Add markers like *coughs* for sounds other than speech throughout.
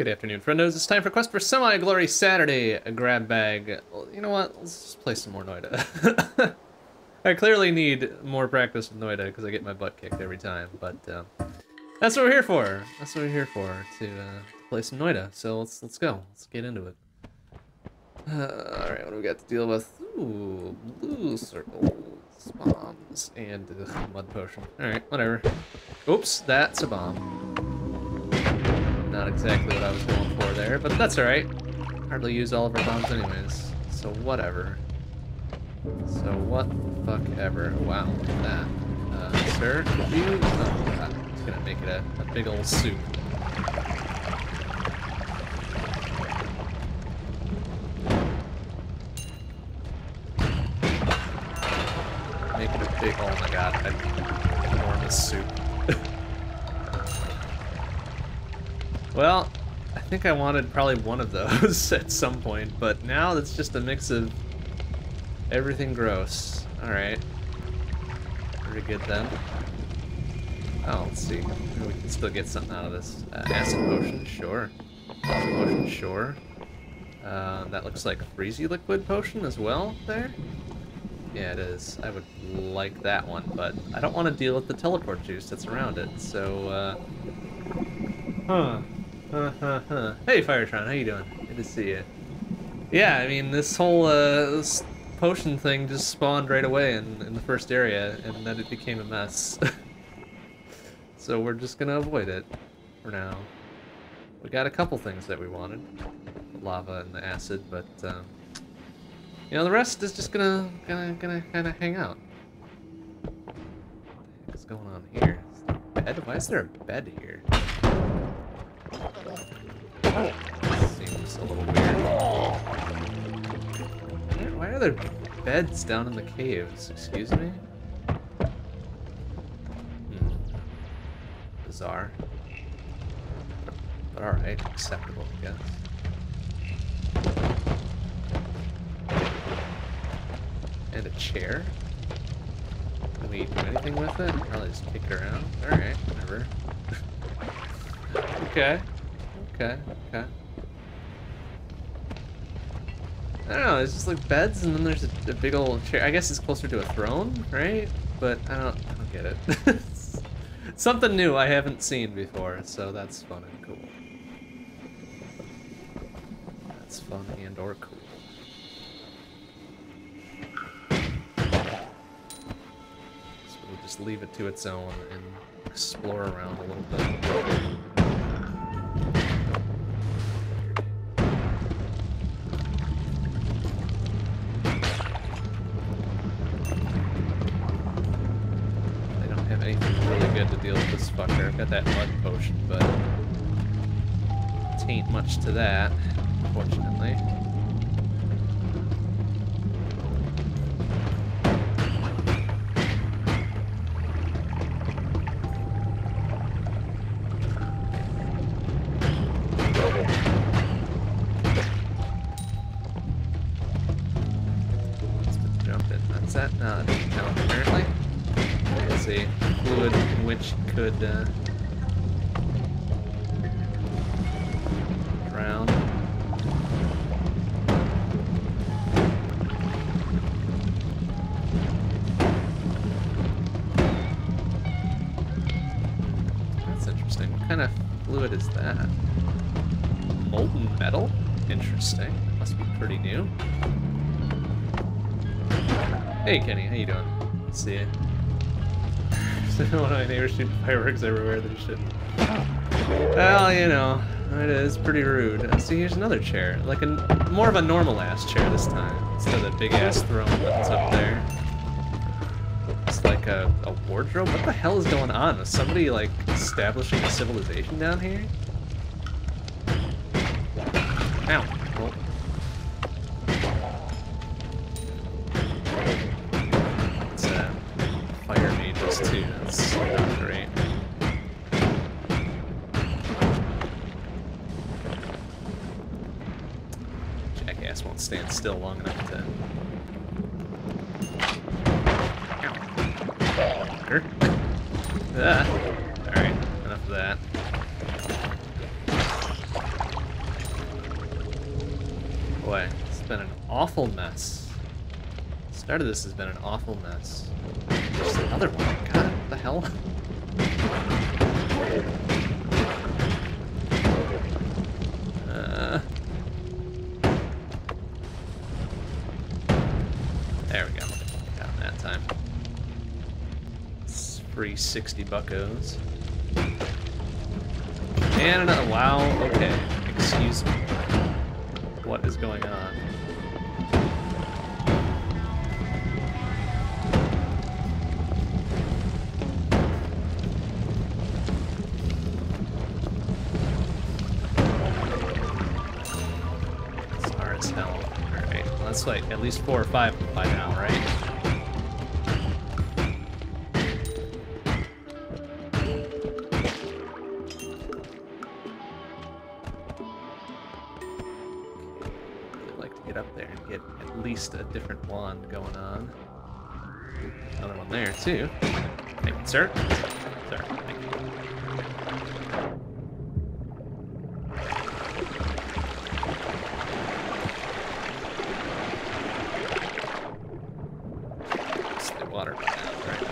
Good afternoon, friendos. It's time for Quest for Semi-Glory Saturday, a grab bag. You know what? Let's just play some more Noita. *laughs* I clearly need more practice with Noita because I get my butt kicked every time, but um, that's what we're here for. That's what we're here for, to, uh, play some Noita. So let's let's go. Let's get into it. Uh, Alright, what do we got to deal with? Ooh, blue circles, bombs, and uh, mud potion. Alright, whatever. Oops, that's a bomb. Not exactly what I was going for there, but that's alright. Hardly use all of our bombs anyways, so whatever. So what the fuck ever. Wow, that. Uh, sir, could you... Oh, God, just gonna make it a, a big old soup. Think I wanted probably one of those *laughs* at some point, but now it's just a mix of everything gross. Alright. Pretty good then. Oh, let's see. Maybe we can still get something out of this. Uh, acid potion, sure. Potion, sure. Uh, that looks like freezy liquid potion as well there. Yeah, it is. I would like that one, but I don't want to deal with the teleport juice that's around it, so, uh... Huh. Huh, huh, huh. Hey, Firetron, how you doing? Good to see you. Yeah, I mean, this whole uh, this potion thing just spawned right away in, in the first area, and then it became a mess. *laughs* so we're just gonna avoid it for now. We got a couple things that we wanted. The lava and the acid, but, um, you know, the rest is just gonna, gonna, gonna kind of hang out. What the heck is going on here? Is there a bed? Why is there a bed here? Seems a little weird. Why are there beds down in the caves? Excuse me? Hmm. Bizarre. But alright, acceptable, I guess. And a chair? Can we do anything with it? Probably just kick it around. Alright, whatever. Okay. Okay, okay. I don't know, it's just like beds and then there's a, a, big old chair. I guess it's closer to a throne, right? But I don't, I don't get it. *laughs* Something new I haven't seen before, so that's fun and cool. That's fun and or cool. So we'll just leave it to its own and explore around a little bit. Got that mud potion, but tain't much to that, unfortunately. Hey Kenny, how you doing? See you. *laughs* One of my neighbors shooting fireworks everywhere that shouldn't. Well, you know, it is pretty rude. Uh, see, here's another chair. Like a more of a normal ass chair this time. Instead of the big ass throne that's up there. It's like a, a wardrobe? What the hell is going on? Is somebody like establishing a civilization down here? Ow. Start of this has been an awful mess. There's another one. God, what the hell? Uh, there we go. Got that time. It's free 60 buckos. And another. Wow, okay. Excuse me. What is going on? At least four or five by now, right? I'd like to get up there and get at least a different wand going on. Another one there too. Thank you. Sir, thank you. It's the water down, right?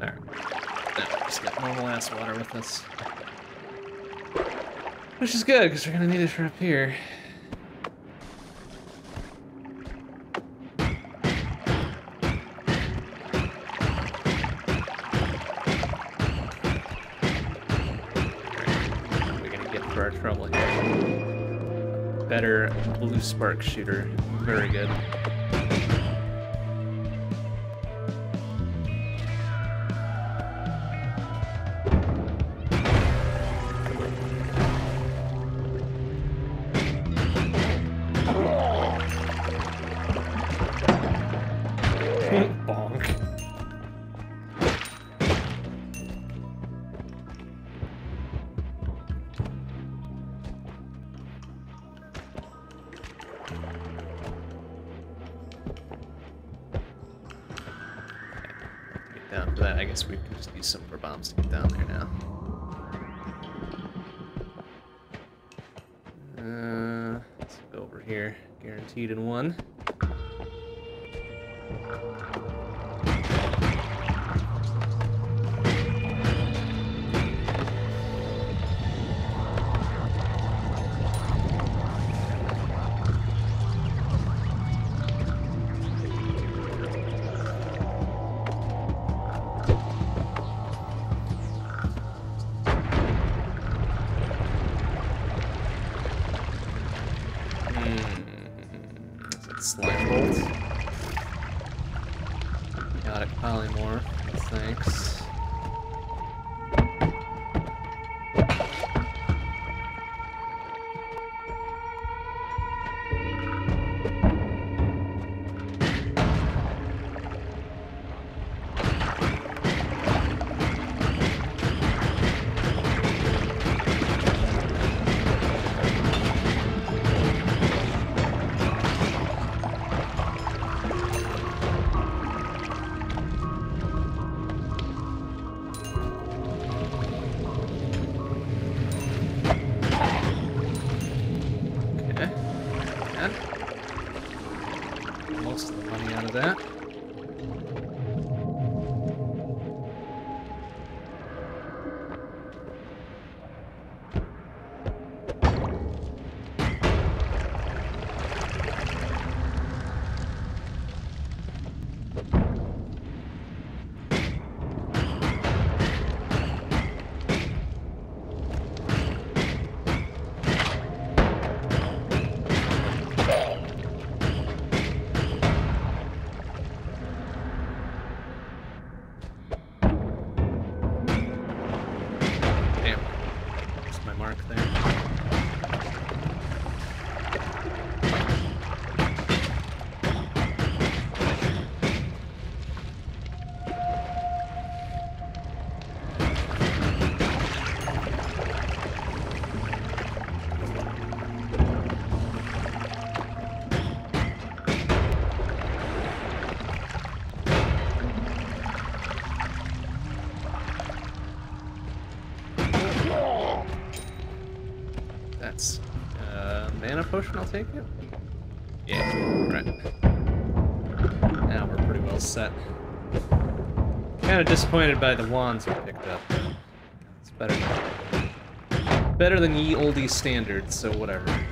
Alright. Now we just got normal ass water with us. Which good, because we're gonna need it for up here. Alright, what are gonna get for our trouble here? Better blue spark shooter. Very good. Guaranteed in one. That. Take it. Yeah, right. Now we're pretty well set. Kind of disappointed by the wands we picked up. It's better than, better than ye oldie standards, so whatever.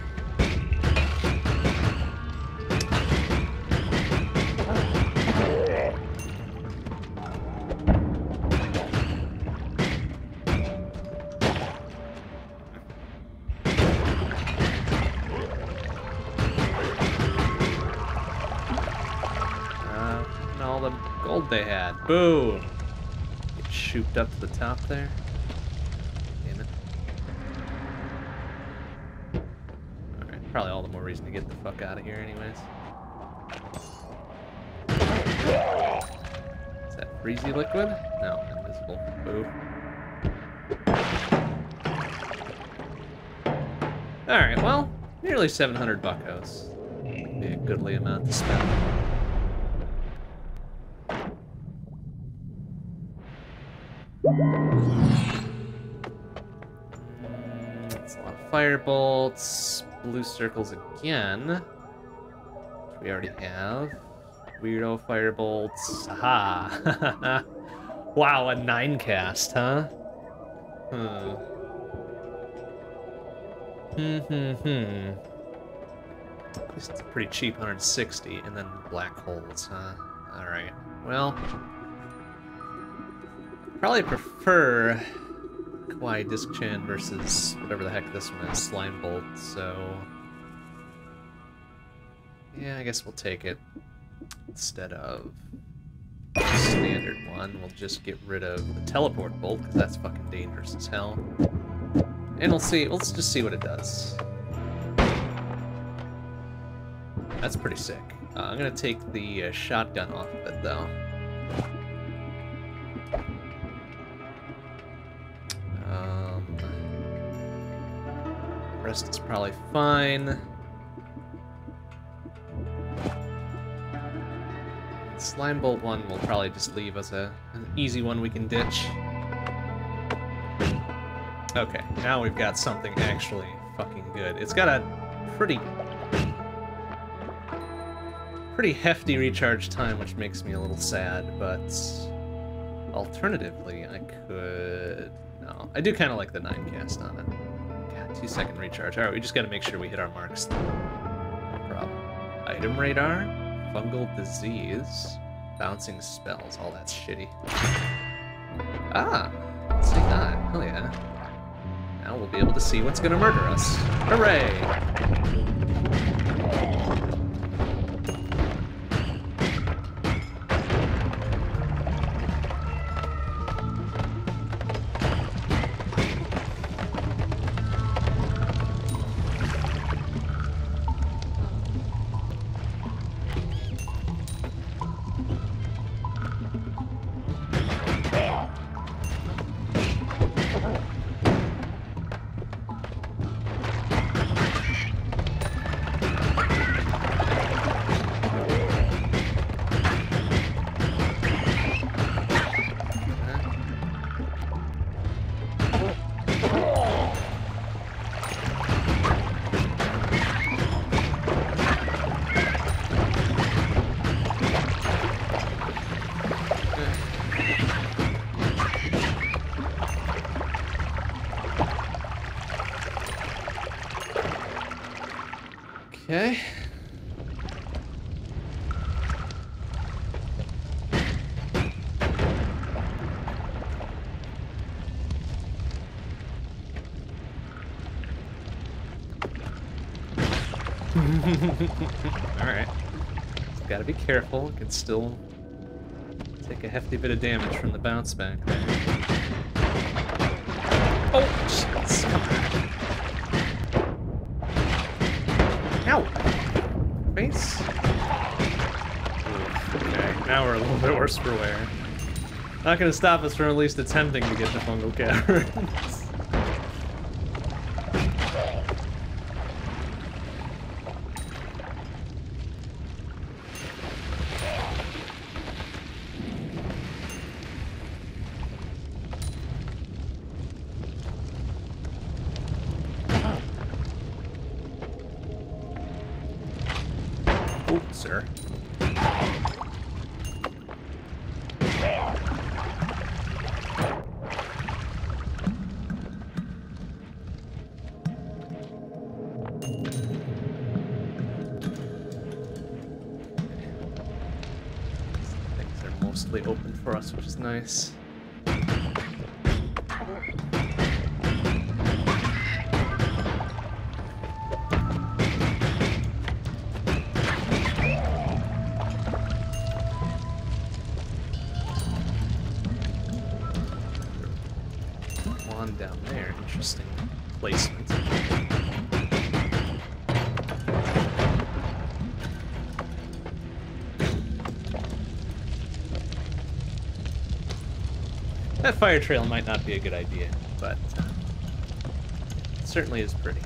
Boom! Get shooped up to the top there. Damn it. Alright, probably all the more reason to get the fuck out of here anyways. Is that freezy liquid? No, invisible. Boo. Alright, well, nearly 700 buckos. Be a goodly amount to spend. That's a lot of fire bolts. Blue circles again. We already have. Weirdo fire bolts. Aha! *laughs* wow, a nine cast, huh? Hmm. Hmm, hmm, hmm. It's pretty cheap, 160, and then black holes, huh? Alright. Well, probably prefer Kawaii Disc Chan versus whatever the heck this one is, Slime Bolt, so... Yeah, I guess we'll take it instead of standard one. We'll just get rid of the Teleport Bolt, because that's fucking dangerous as hell. And we'll see, let's just see what it does. That's pretty sick. Uh, I'm gonna take the uh, shotgun off of it, though. Um, rest is probably fine. Slime Bolt 1 will probably just leave us a, an easy one we can ditch. Okay, now we've got something actually fucking good. It's got a pretty pretty hefty recharge time, which makes me a little sad, but alternatively, I could... No, I do kind of like the 9 cast on it. God, two second recharge. Alright, we just gotta make sure we hit our marks. No problem. Item radar, fungal disease, bouncing spells, all that's shitty. Ah, let's take that. Hell yeah. Now we'll be able to see what's gonna murder us. Hooray! *laughs* Alright. Gotta be careful. Can still take a hefty bit of damage from the bounce back there. Oh, jeez. Ow! Face? Okay, now we're a little bit worse for wear. Not gonna stop us from at least attempting to get the fungal caverns. *laughs* fire trail might not be a good idea, but uh, it certainly is pretty.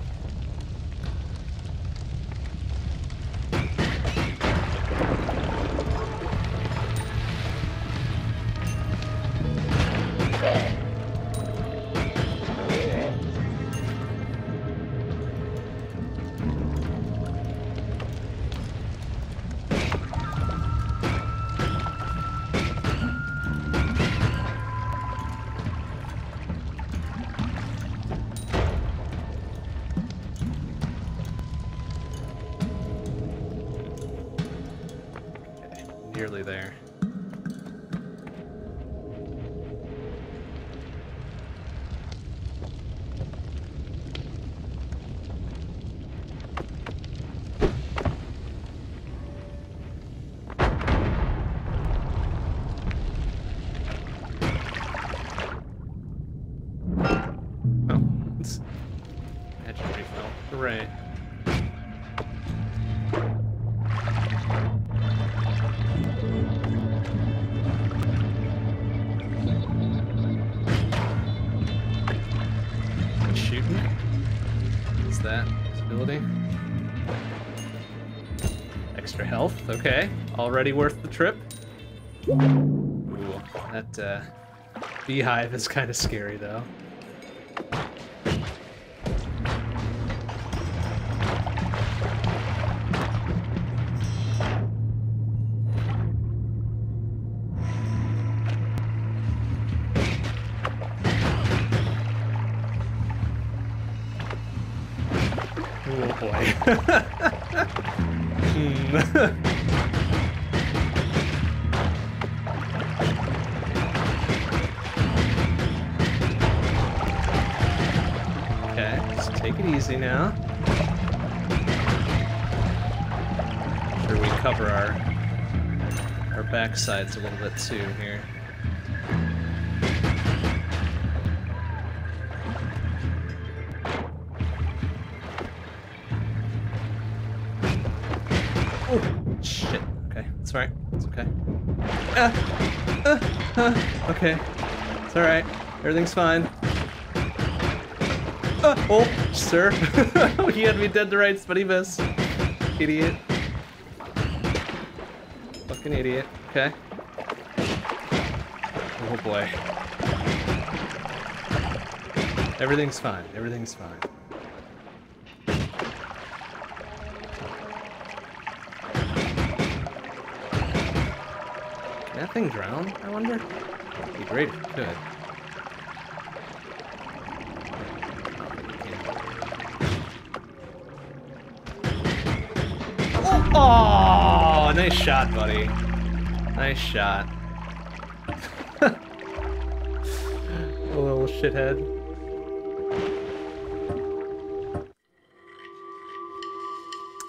Hooray. Shooting? Is that ability? Extra health, okay. Already worth the trip. Ooh, that uh, beehive is kind of scary though. Backsides a little bit too here. Oh, shit. Okay, it's alright. It's okay. Ah, ah, ah. Okay, it's alright. Everything's fine. Oh, sir. *laughs* he had me dead to rights, but he missed. Idiot. Fucking idiot. Okay. Oh boy. Everything's fine. Everything's fine. Can that thing drown, I wonder? It'd be great if it could. Oh, oh nice shot, buddy. Nice shot. *laughs* A little shithead.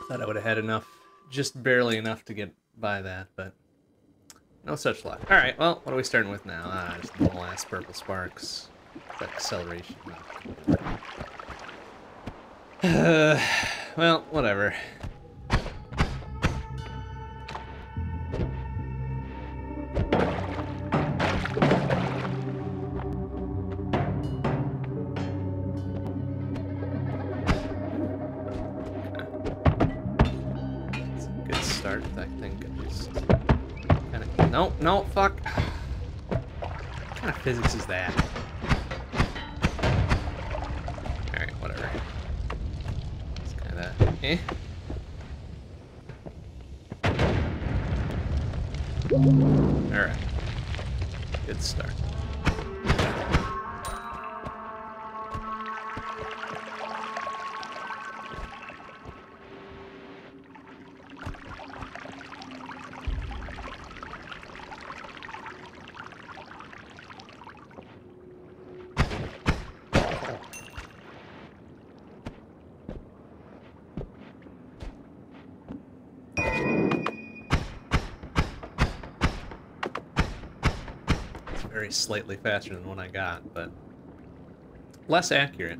Thought I would have had enough, just barely enough to get by that, but no such luck. All right, well, what are we starting with now? Ah, just the last purple sparks. Acceleration. Uh, *sighs* well, whatever. No, no, fuck. What kind of physics is that? Alright, whatever. It's kind of that. Eh? Alright. Good start. Slightly faster than one I got, but less accurate.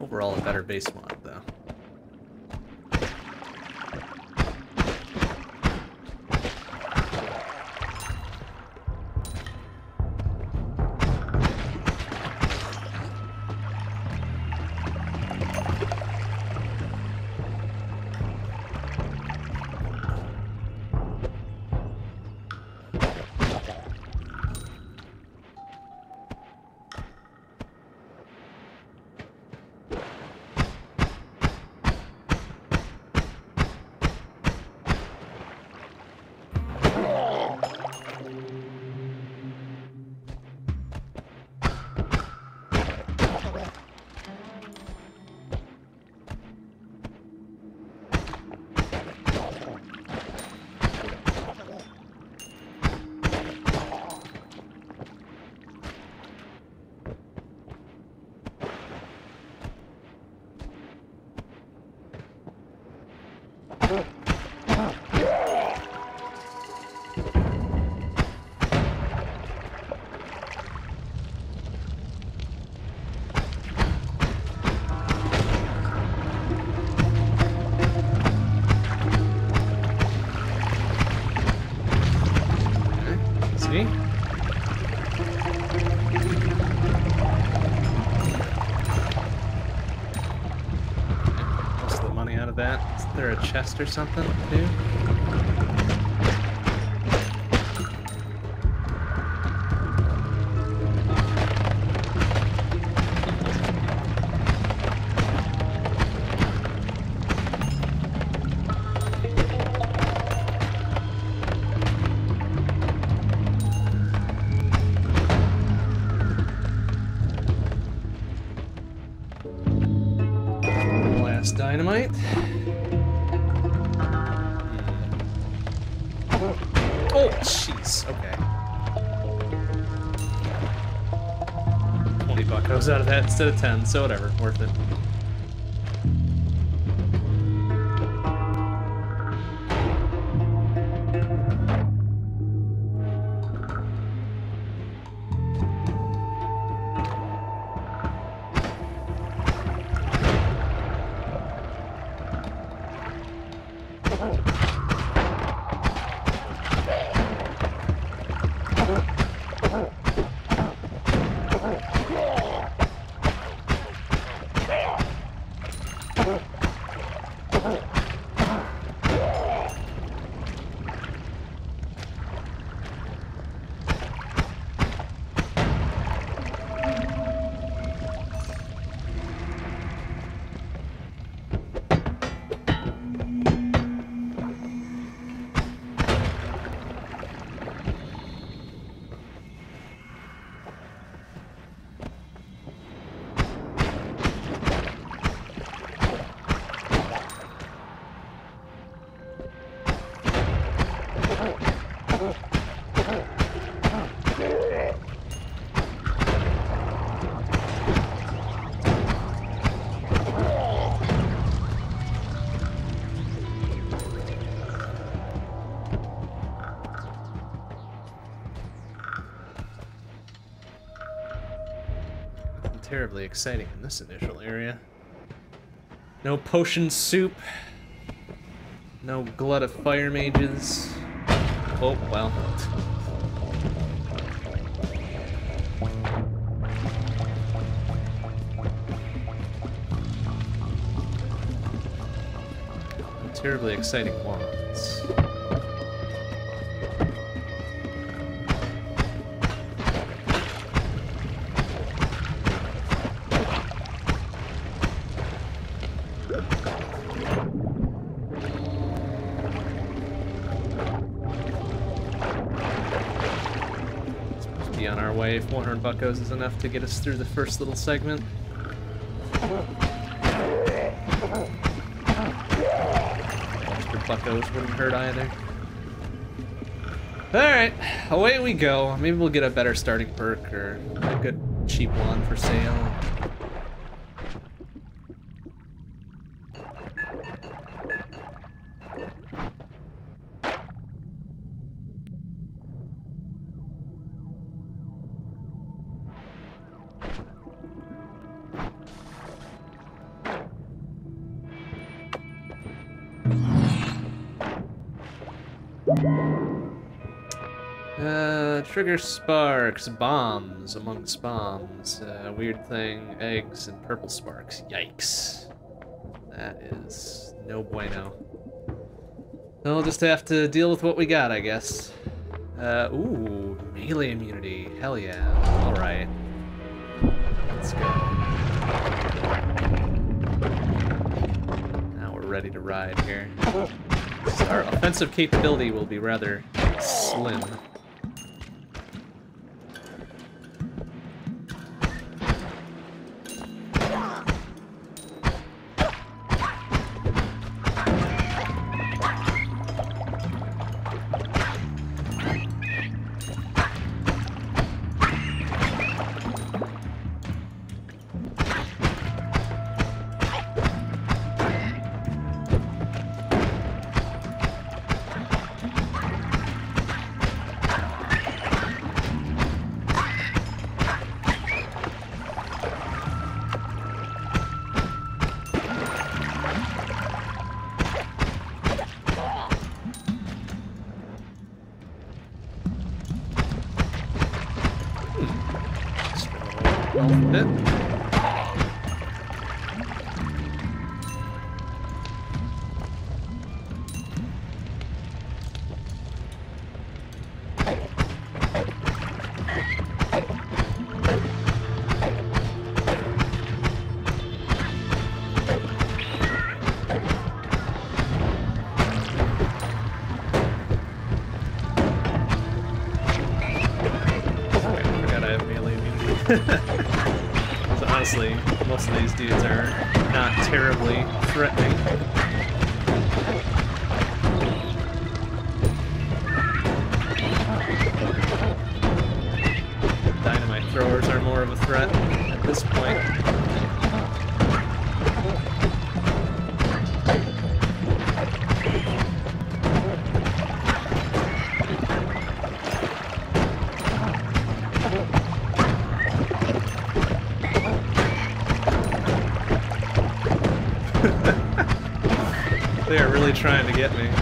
Overall, a better base mod, though. Chest or something, too? Instead of 10, so whatever. Worth it. terribly exciting in this initial area. No potion soup. No glut of fire mages. Oh, well. terribly exciting one. 100 buckos is enough to get us through the first little segment. Extra buckos wouldn't hurt either. Alright, away we go. Maybe we'll get a better starting perk or a good cheap one for sale. Trigger sparks, bombs amongst bombs. Uh, weird thing, eggs and purple sparks. Yikes. That is no bueno. We'll just have to deal with what we got, I guess. Uh, ooh, melee immunity. Hell yeah. Alright. Let's go. Now we're ready to ride here. Our offensive capability will be rather slim. Trying to get me.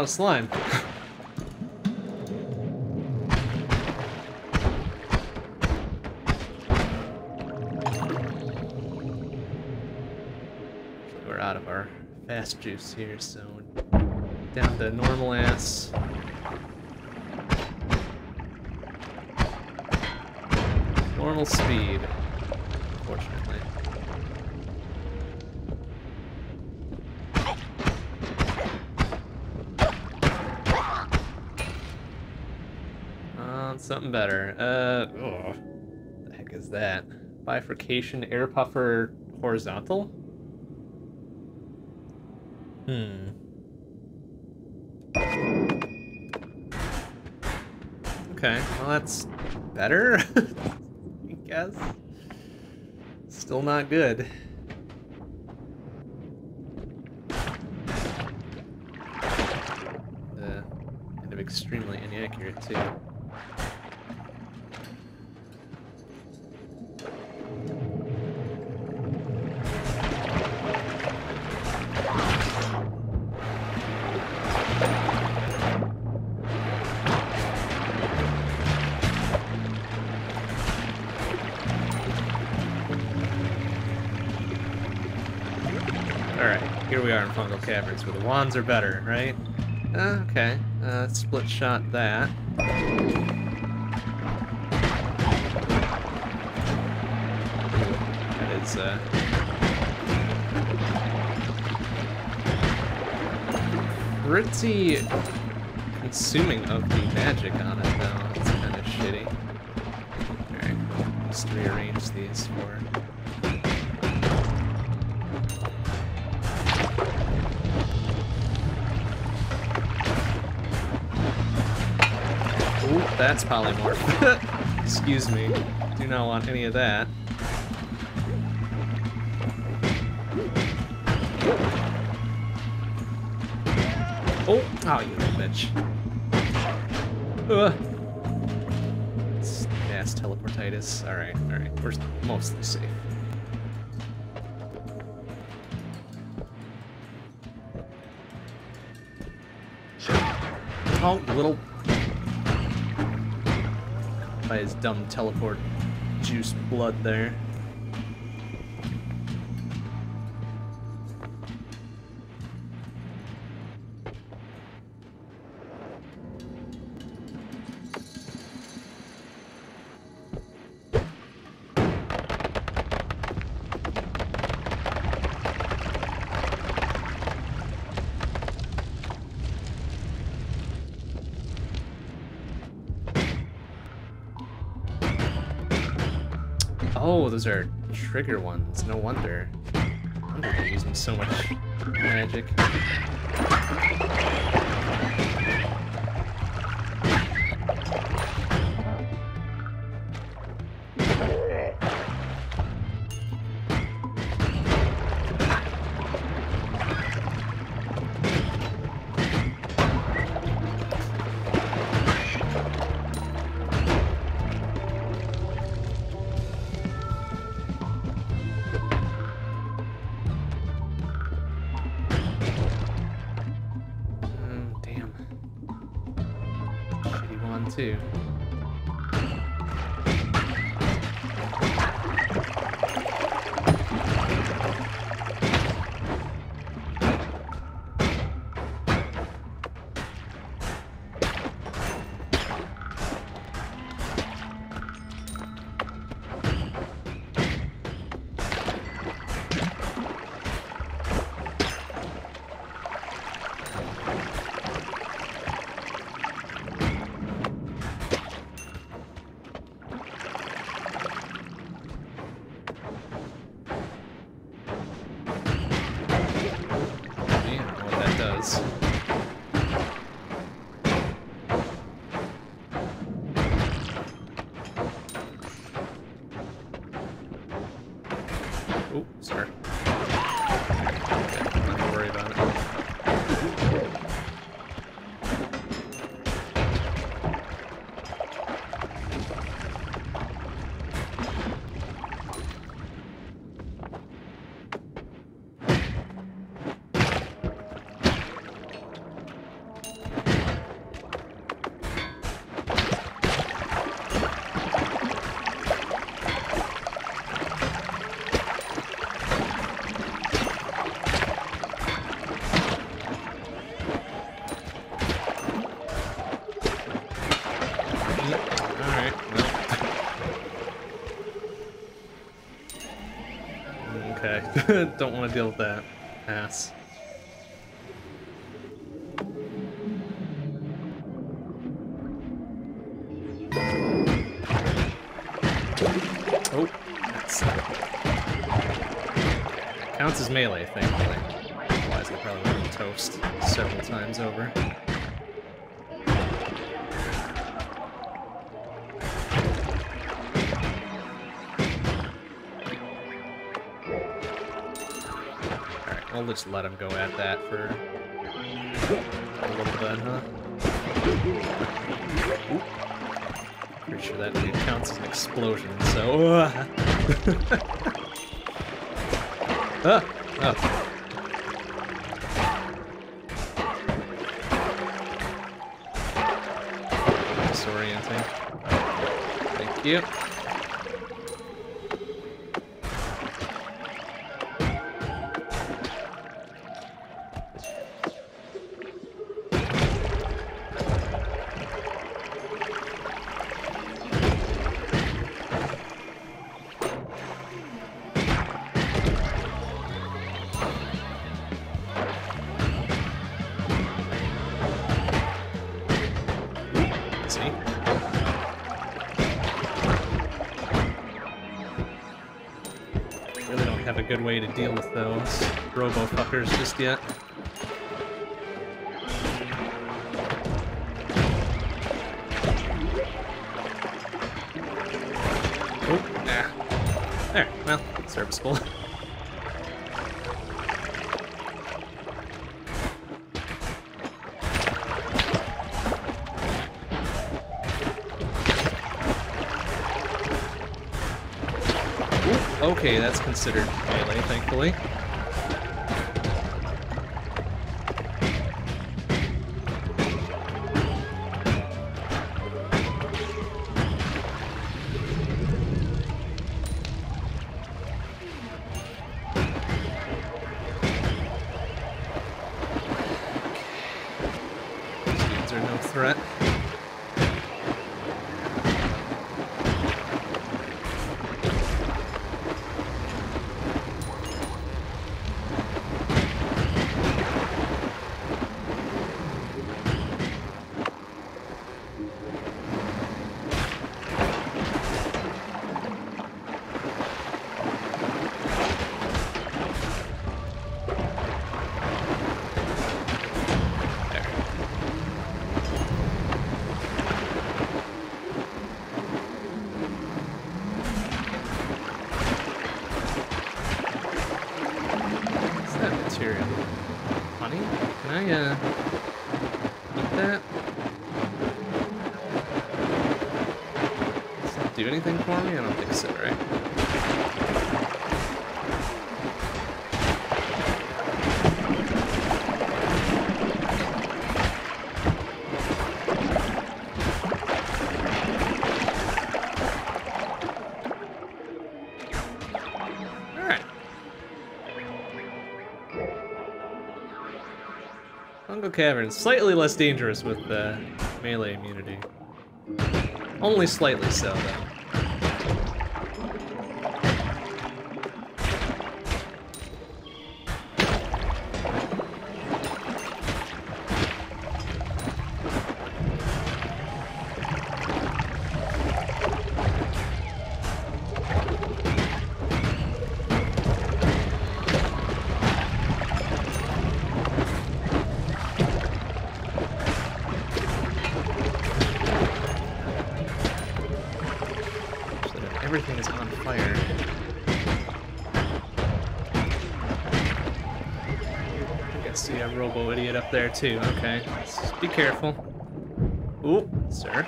Lot of slime. *laughs* We're out of our fast juice here, so down to normal ass. Normal speed, something better. Uh, oh, the heck is that? Bifurcation air puffer horizontal? Hmm. Okay, well that's better, *laughs* I guess. Still not good. Uh, kind of extremely inaccurate too. We are in Fungal Caverns, where the wands are better, right? Uh, okay, uh, split shot that. That is, uh... Pretty consuming of the magic on it, though. It's kind of shitty. Alright, just rearrange these for... that's polymorph. *laughs* Excuse me. Do not want any of that. Oh, oh, you little bitch. Ugh. Mass teleportitis. Alright, alright. We're mostly safe. Dumb teleport juice blood there. Trigger ones. No wonder. No wonder they're using so much magic. *laughs* Don't want to deal with that. Pass. Oh, counts as melee, thankfully. Otherwise, he probably would have toast several times over. We'll just let him go at that for a little bit, huh? Pretty sure that dude counts as an explosion, so... *laughs* ah! Oh. Disorienting. Thank you. Robo fuckers just yet. Oh. There, well, serviceable. Okay, that's considered melee, thankfully. Fungal Cavern, slightly less dangerous with uh, melee immunity. Only slightly so, though. There too. Okay, let's be careful. Ooh, sir.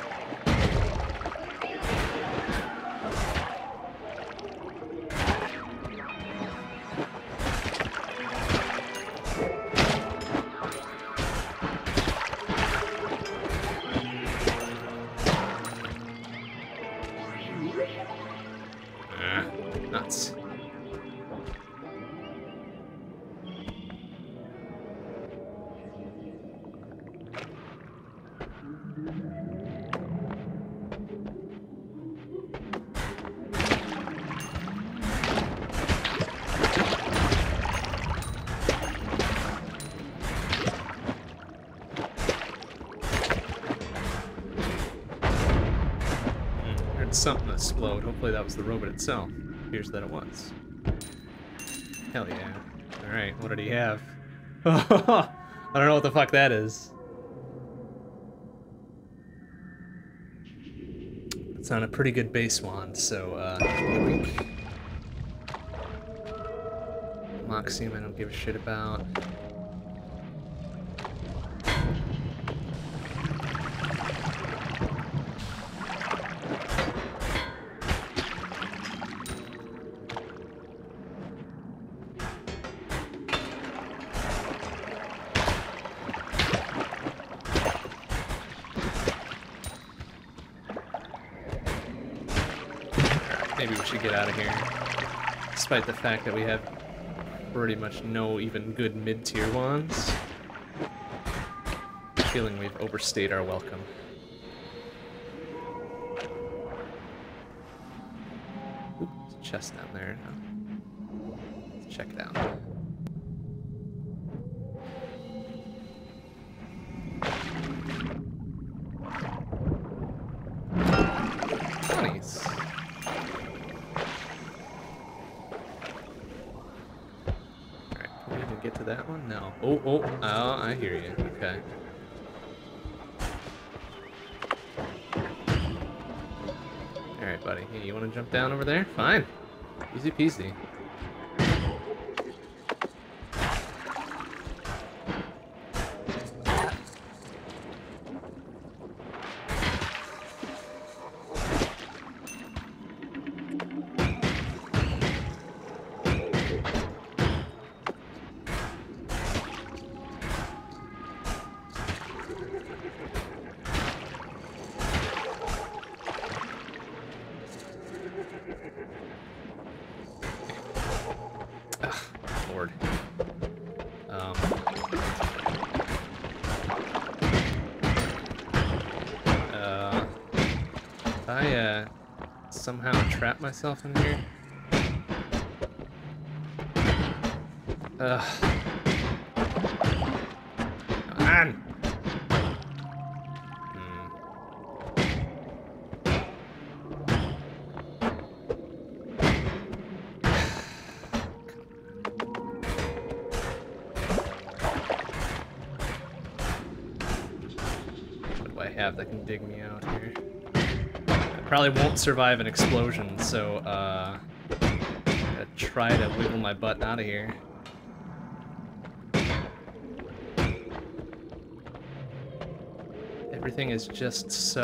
Hopefully that was the robot itself. Appears that it was. Hell yeah. Alright, what did he have? *laughs* I don't know what the fuck that is. It's on a pretty good base wand, so, uh. Moxium I don't give a shit about. Despite the fact that we have pretty much no even good mid-tier ones. Feeling we've overstayed our welcome. Oop, chest down there. Let's check down. Over there? Fine. Easy peasy. Myself in here. Ugh. Probably won't survive an explosion, so, uh... Gotta try to wiggle my butt out of here. Everything is just so...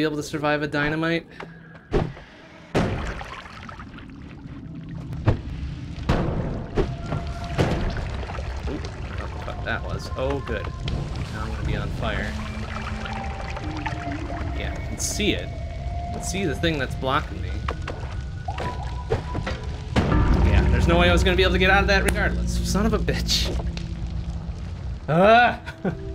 be able to survive a dynamite? That was. Oh, good. Now I'm gonna be on fire. Yeah, I can see it. I can see the thing that's blocking me. Yeah, there's no way I was gonna be able to get out of that regardless. Son of a bitch. Ah! *laughs*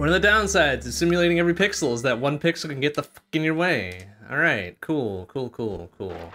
One of the downsides of simulating every pixel is that one pixel can get the fuck in your way. Alright, cool, cool, cool, cool.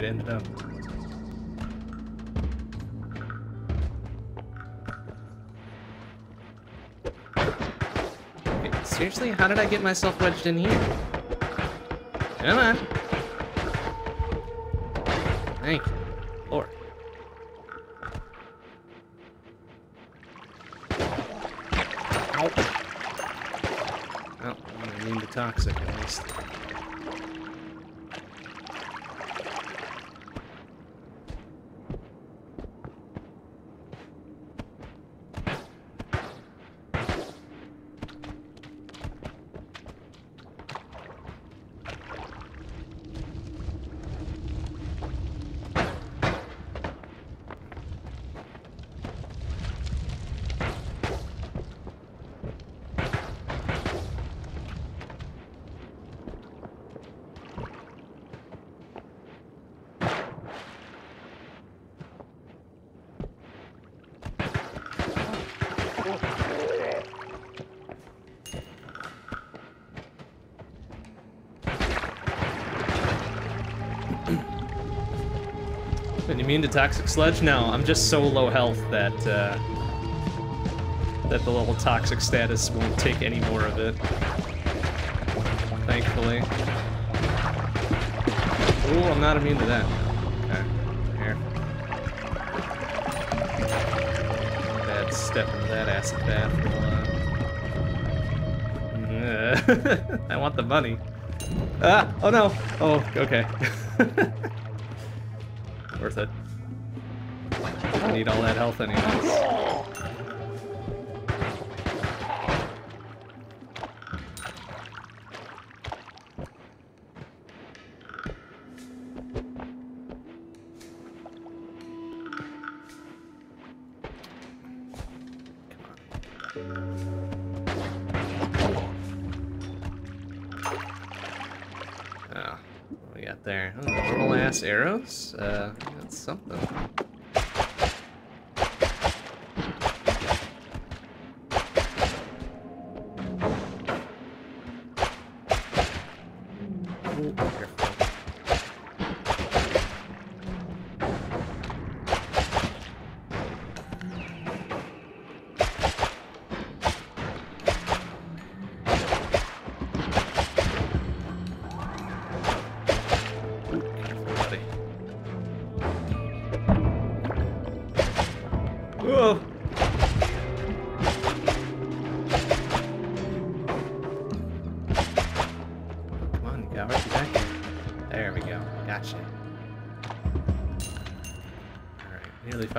Dynamite ended up. Okay, seriously? How did I get myself wedged in here? Come on. Immune to toxic sludge? No, I'm just so low health that uh, that the little toxic status won't take any more of it. Thankfully. Ooh, I'm not immune to that. Okay, here. Bad step into that acid bath. *laughs* I want the money. Ah! Oh no! Oh, okay. *laughs* need all that health anyways.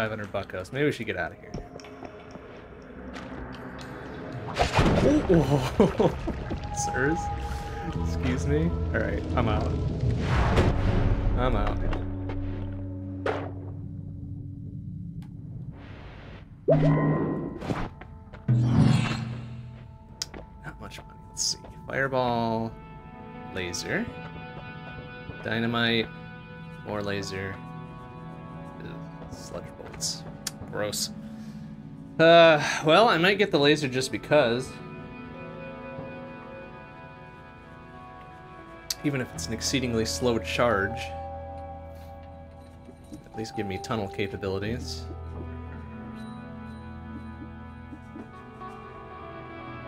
500 buckos. Maybe we should get out of here. *laughs* Sirs? Excuse me? Alright, I'm out. I'm out. Not much money. Let's see. Fireball, laser, dynamite, more laser, sludge. Gross. Uh, well, I might get the laser just because. Even if it's an exceedingly slow charge. At least give me tunnel capabilities.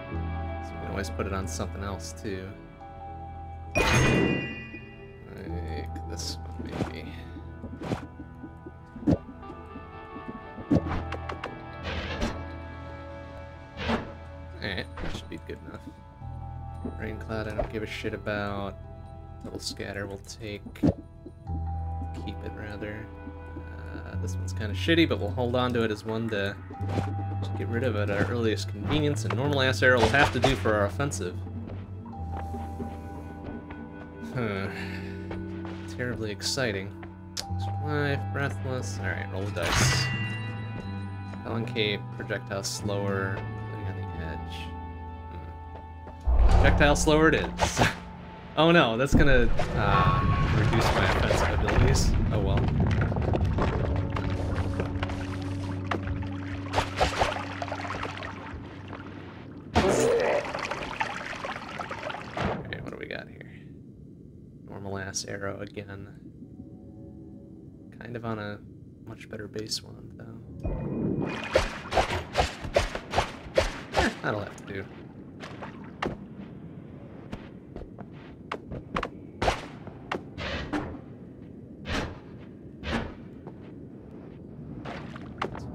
So we can always put it on something else too. Like this one maybe. Rain cloud I don't give a shit about. Little scatter will take. Keep it rather. Uh, this one's kind of shitty, but we'll hold on to it as one to get rid of at our earliest convenience, and normal ass arrow will have to do for our offensive. Huh. Terribly exciting. Life, breathless. Alright, roll the dice. Felon cape, projectile slower, Projectile slower it is. *laughs* oh no, that's gonna uh, reduce my offensive abilities. Oh well. Okay, what do we got here? Normal ass arrow again. Kind of on a much better base one, though. Eh, that'll have to do.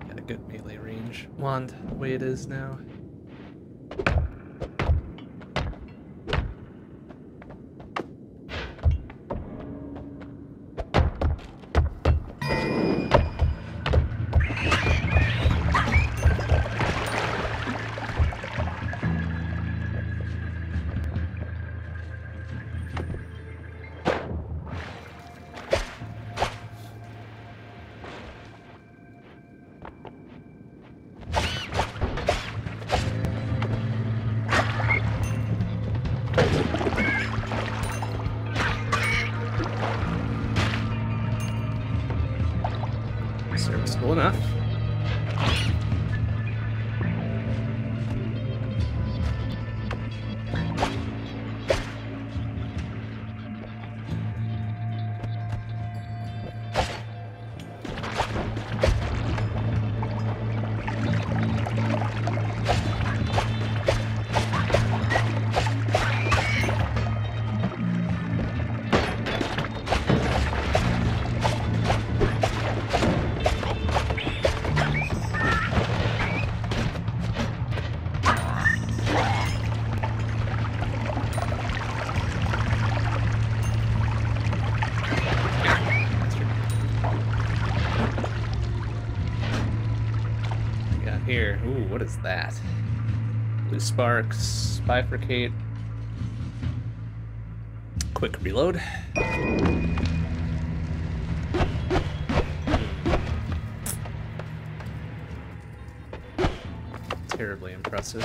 Got a good melee range wand the way it is now. Sparks, bifurcate. Quick reload. Terribly impressive.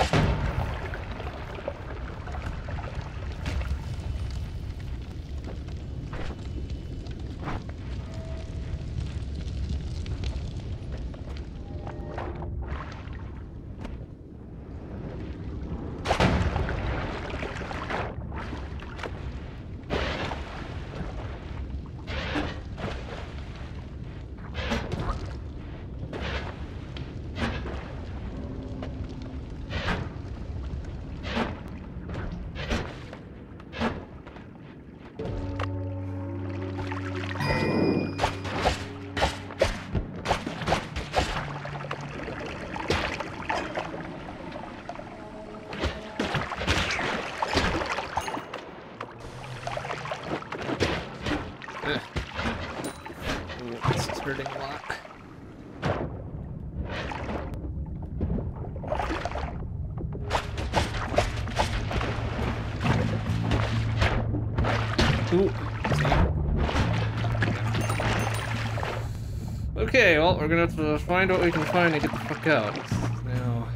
We're gonna have to find what we can find and get the fuck out. Now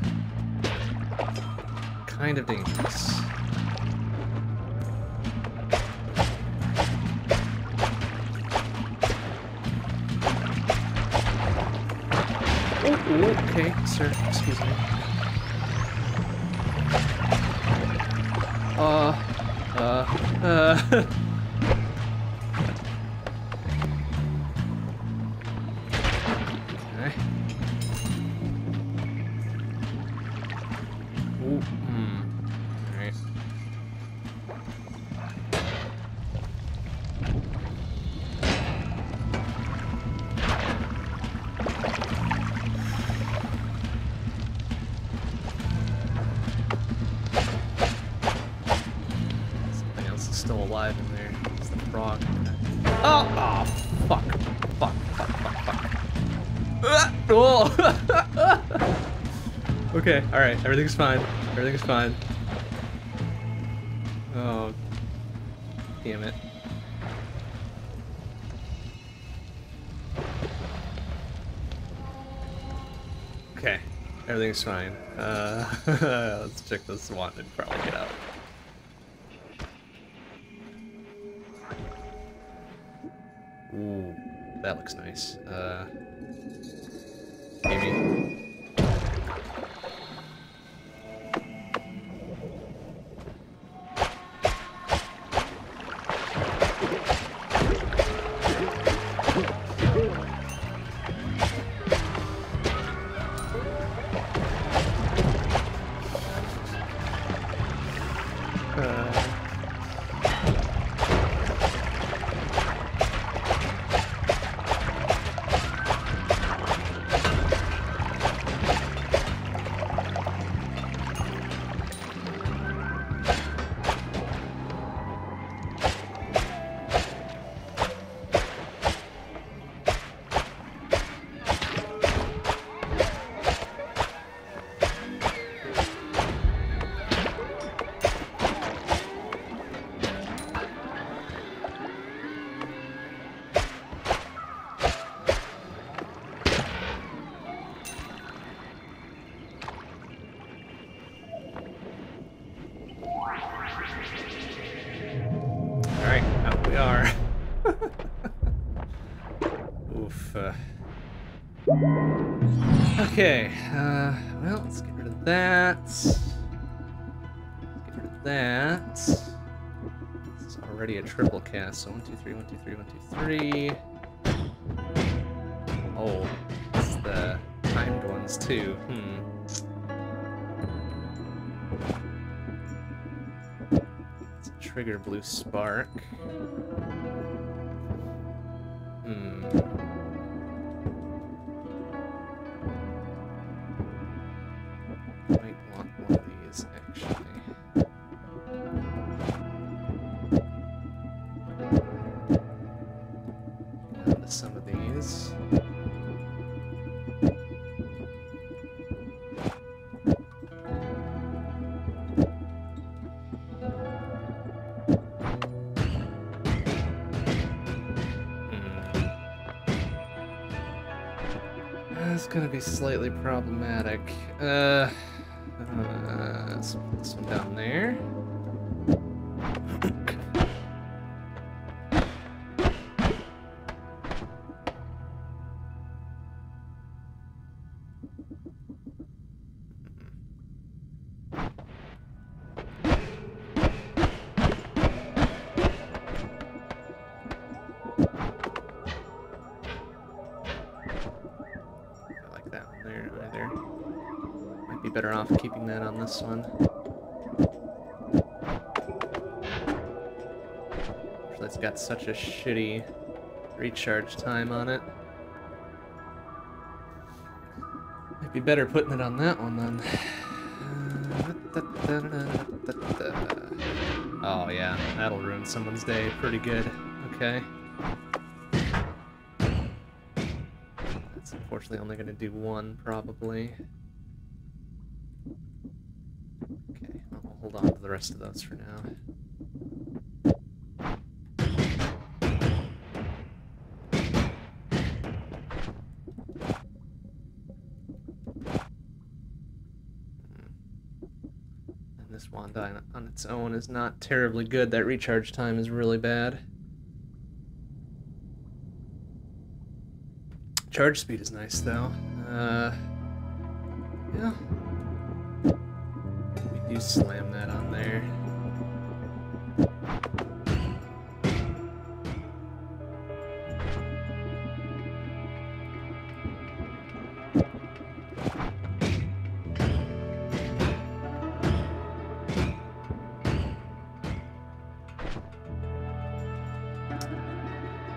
kind of dangerous. Alright, everything's fine. Everything's fine. Oh. Damn it. Okay, everything's fine. Uh, *laughs* let's check this one and probably get out. Ooh, that looks nice. Uh, okay, uh, well, let's get rid of that. Let's get rid of that. This is already a triple cast, so one, two, three, one, two, three, one, two, three. Oh, it's the timed ones too. Hmm. Trigger blue spark. Hmm. Be slightly problematic. Uh, uh let's put this one down there. That on this one. That's got such a shitty recharge time on it. Might be better putting it on that one then. *sighs* Oh yeah, that'll ruin someone's day pretty good. Okay. That's unfortunately only gonna do one, probably. Okay, I'll hold on to the rest of those for now. And this Wanda on- on its own is not terribly good. That recharge time is really bad. Charge speed is nice though. Uh, yeah. Do slam that on there.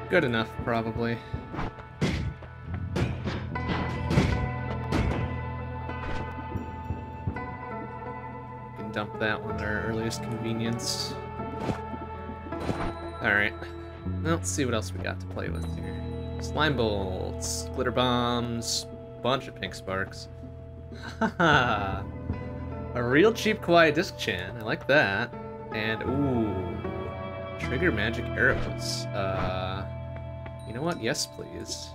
Good enough, probably. That one our earliest convenience. Alright. Let's see what else we got to play with here. Slime bolts, glitter bombs, bunch of pink sparks. Haha! *laughs* A real cheap quiet disc chan. I like that. And ooh, trigger magic arrows. Uh, you know what? Yes, please.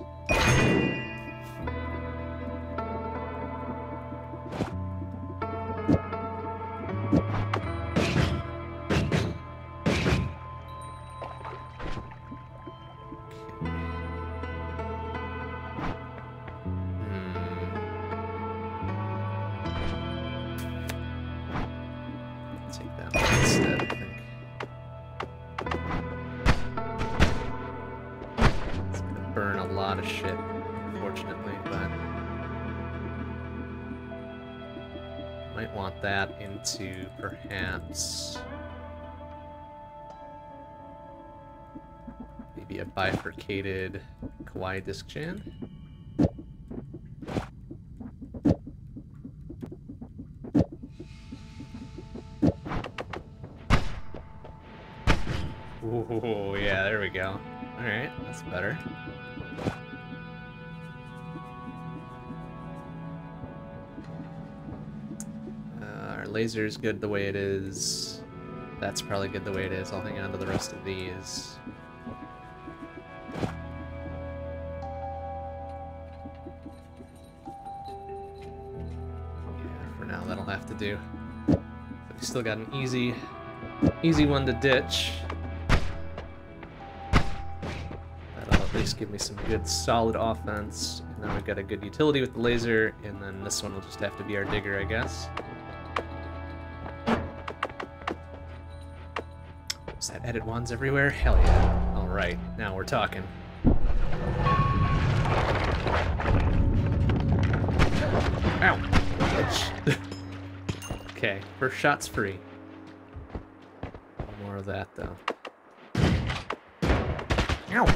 Bifurcated kawaii disc chan. Ooh, yeah, there we go. Alright, that's better. Uh, our laser's good the way it is. That's probably good the way it is. I'll hang on to the rest of these. Do. But we still got an easy, easy one to ditch. That'll at least give me some good solid offense. And then we've got a good utility with the laser, and then this one will just have to be our digger, I guess. Is that edit wands everywhere? Hell yeah. Alright, now we're talking. Ow! *laughs* okay, first shot's free. More of that, though. Ow!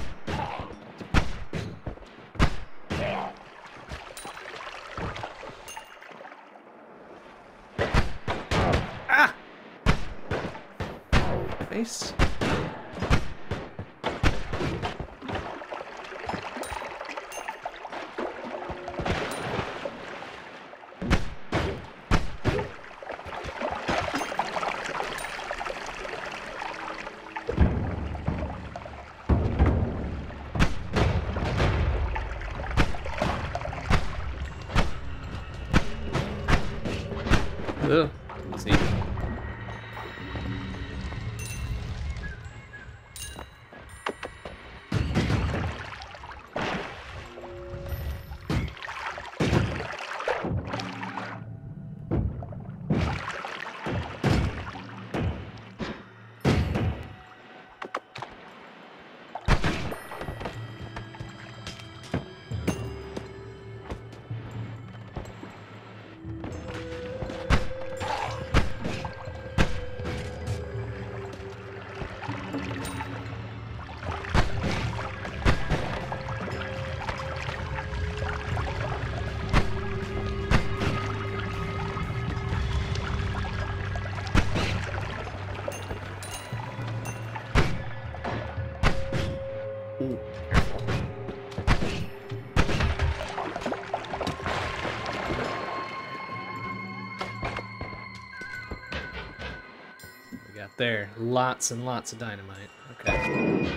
Lots and lots of dynamite. Okay.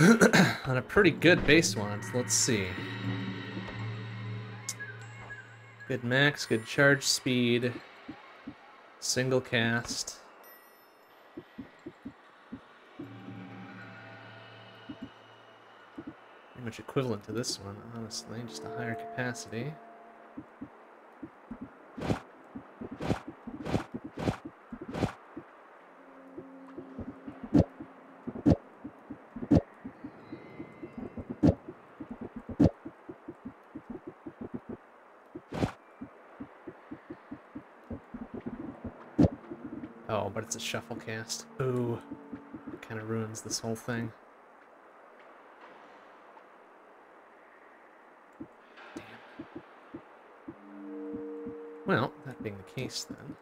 *clears throat* On a pretty good base wand. Let's see. Good max, good charge speed, single cast. Pretty much equivalent to this one, honestly, just a higher capacity. Oh, but it's a shuffle cast. Ooh. Kind of ruins this whole thing. Damn. Well, that being the case then.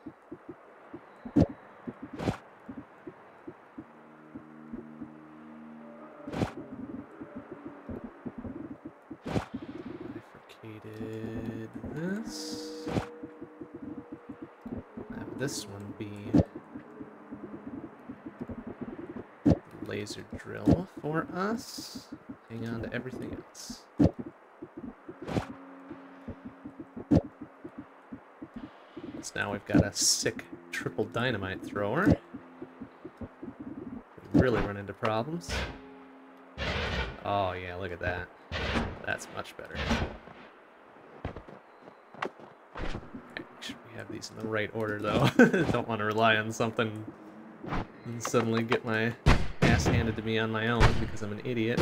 Laser drill for us. Hang on to everything else. So now we've got a sick triple dynamite thrower. We really run into problems. Oh yeah, look at that. That's much better. We have these in the right order though. *laughs* Don't want to rely on something and suddenly get my ass handed to me on my own because I'm an idiot.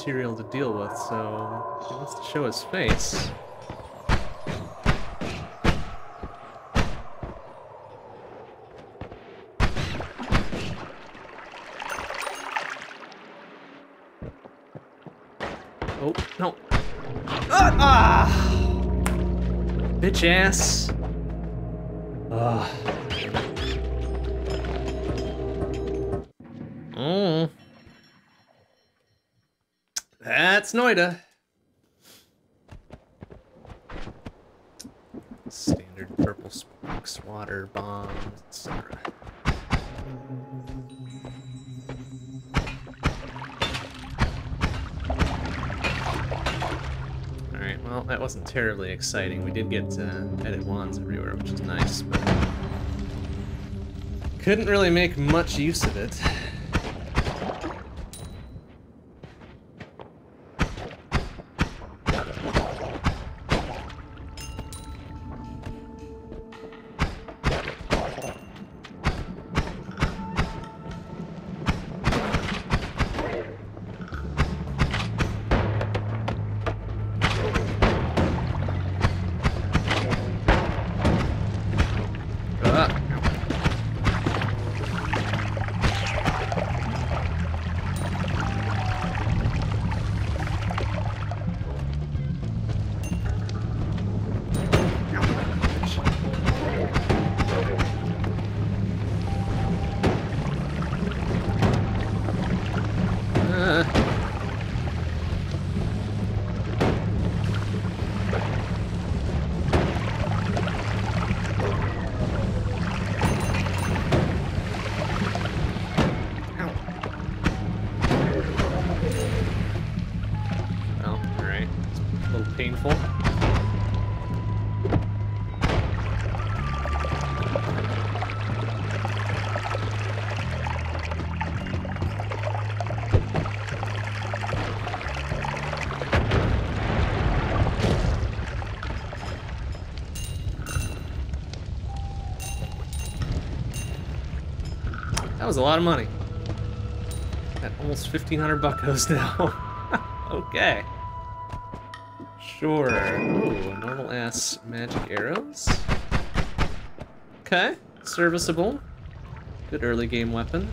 Material to deal with, so he wants to show his face. Oh, no. Ah! ah! Bitch ass. Standard purple sparks, water bombs, etc. Alright, well, that wasn't terribly exciting. We did get uh, edit wands everywhere, which is nice, but couldn't really make much use of it. Was a lot of money. At almost 1500 buckos now. *laughs* okay. Sure. Ooh, normal ass magic arrows. Okay, serviceable. Good early game weapon.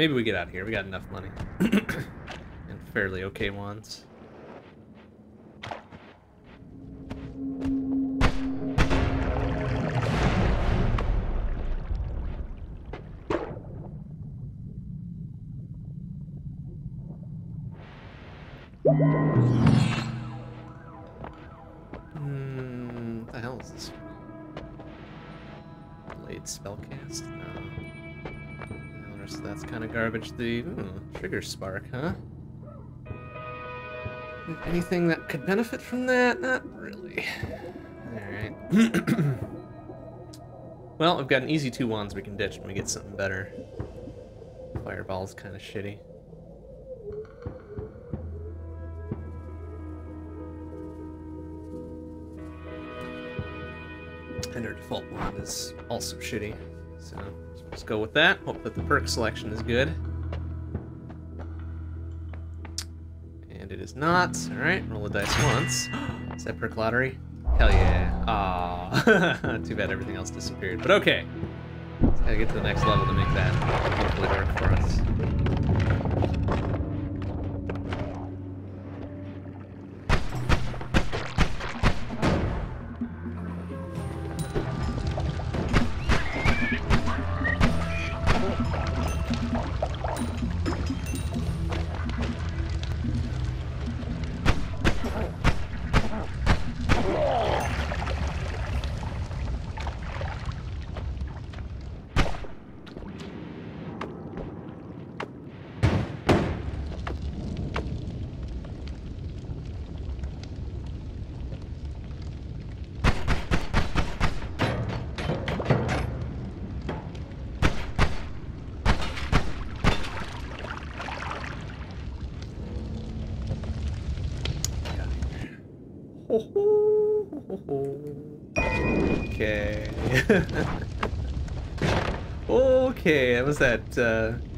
Maybe we get out of here. We got enough money. *coughs* and fairly okay ones. Garbage. The ooh, trigger spark, huh? Anything that could benefit from that? Not really. Alright. *clears throat* well, we've got an easy two wands we can ditch when we get something better. Fireball's kind of shitty. And our default wand is also shitty. So let's go with that. Hope that the perk selection is good. Is not. Alright, roll the dice once. *gasps* is that perk lottery? Hell yeah. Aw. *laughs* Too bad everything else disappeared. But okay. Gotta get to the next level to make that hopefully work for us.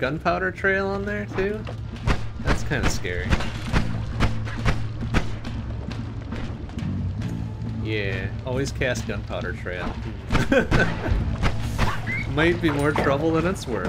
Gunpowder trail on there too? That's kind of scary. Yeah, always cast gunpowder trail. *laughs* Might be more trouble than it's worth.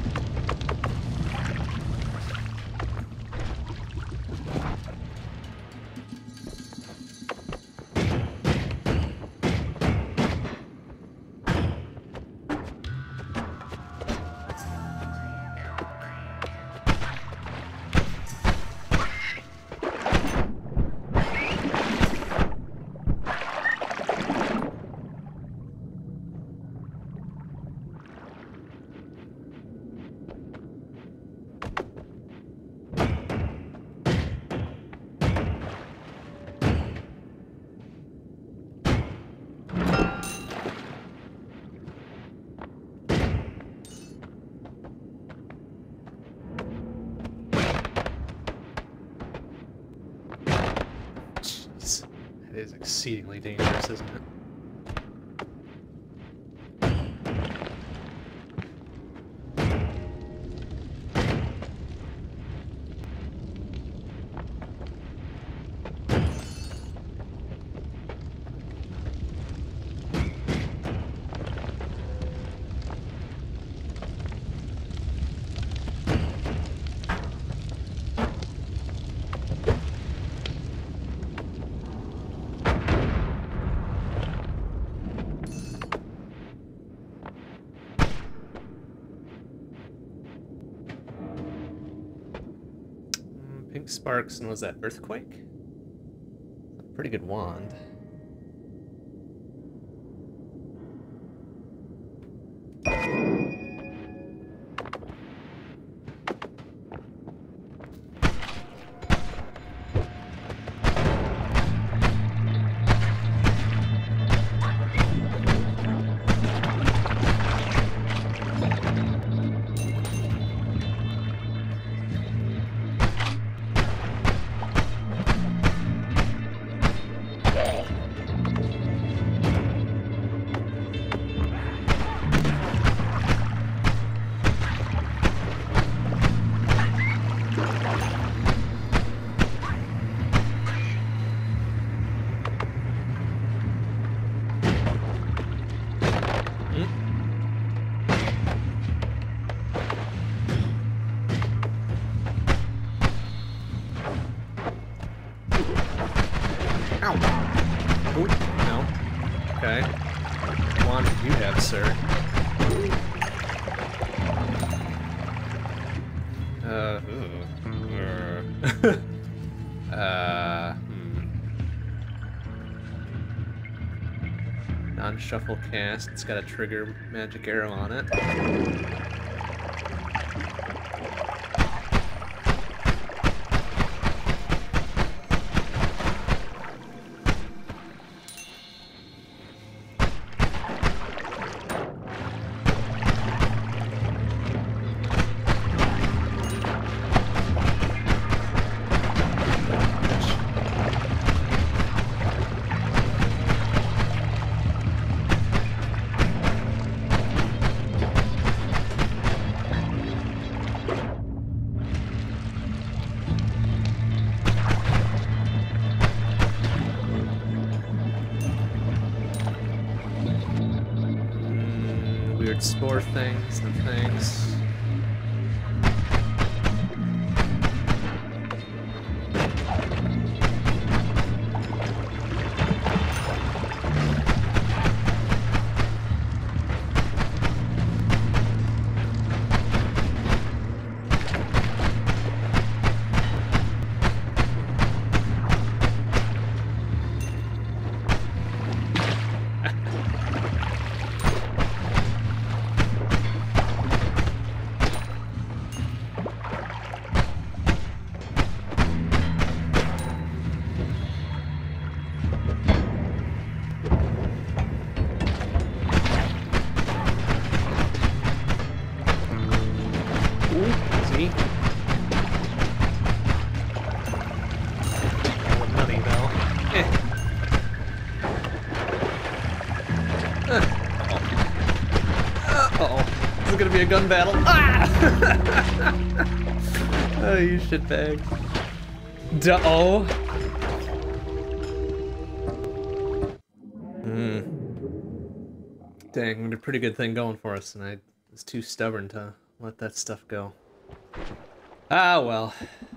exceedingly dangerous, isn't it? Sparks, and was that Earthquake? Pretty good wand. Shuffle cast. It's got a trigger magic arrow on it. Gun battle. Ah! *laughs* oh, you shitbag. Duh-oh. Hmm. Dang, we had a pretty good thing going for us, and I was too stubborn to let that stuff go. Ah, well.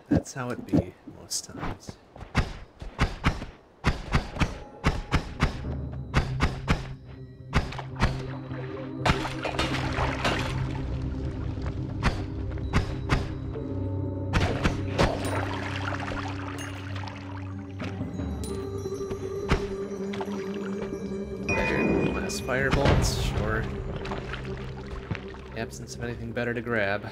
That's how it be most times. Absence of anything better to grab.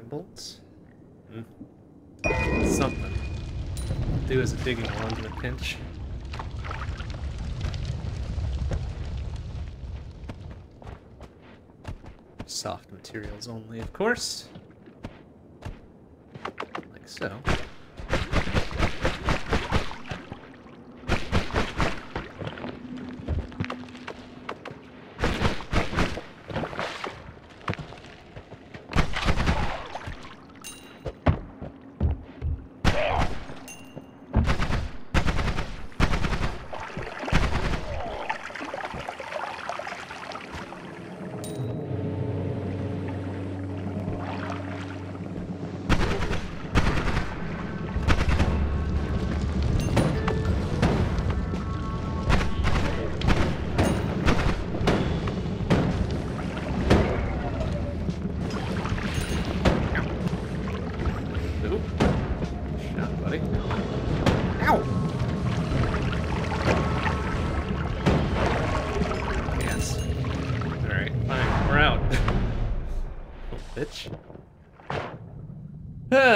Bolts? Hmm. Something. Do as a digging wand in a pinch. Soft materials only, of course. Like so.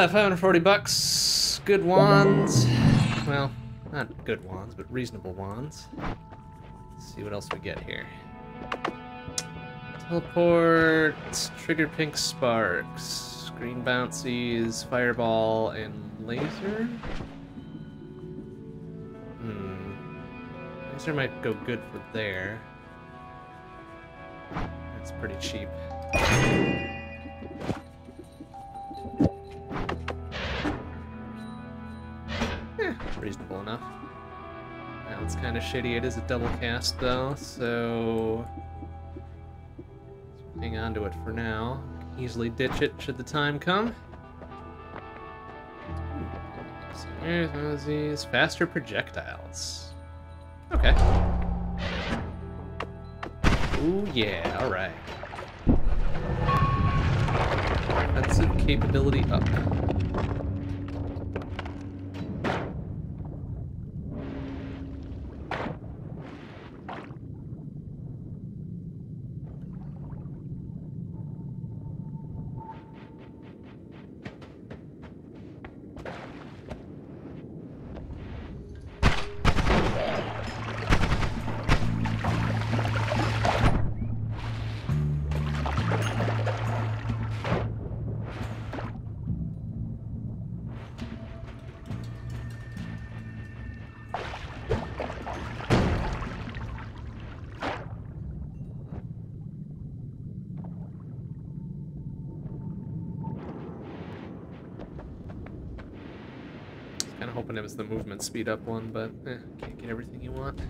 Uh, 540 bucks. Good wands. Well, not good wands, but reasonable wands. Let's see what else we get here. Teleport, trigger pink sparks, green bouncies, fireball, and laser? Hmm. Laser might go good for there. That's pretty cheap. Enough. It's kind of shitty. It is a double cast, though, so... hang on to it for now. Easily ditch it should the time come. Here's one of these faster projectiles. Okay. Ooh, yeah, alright. Offensive capability up. The movement speed up one, but eh, can't get everything you want.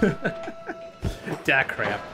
*laughs* da crap.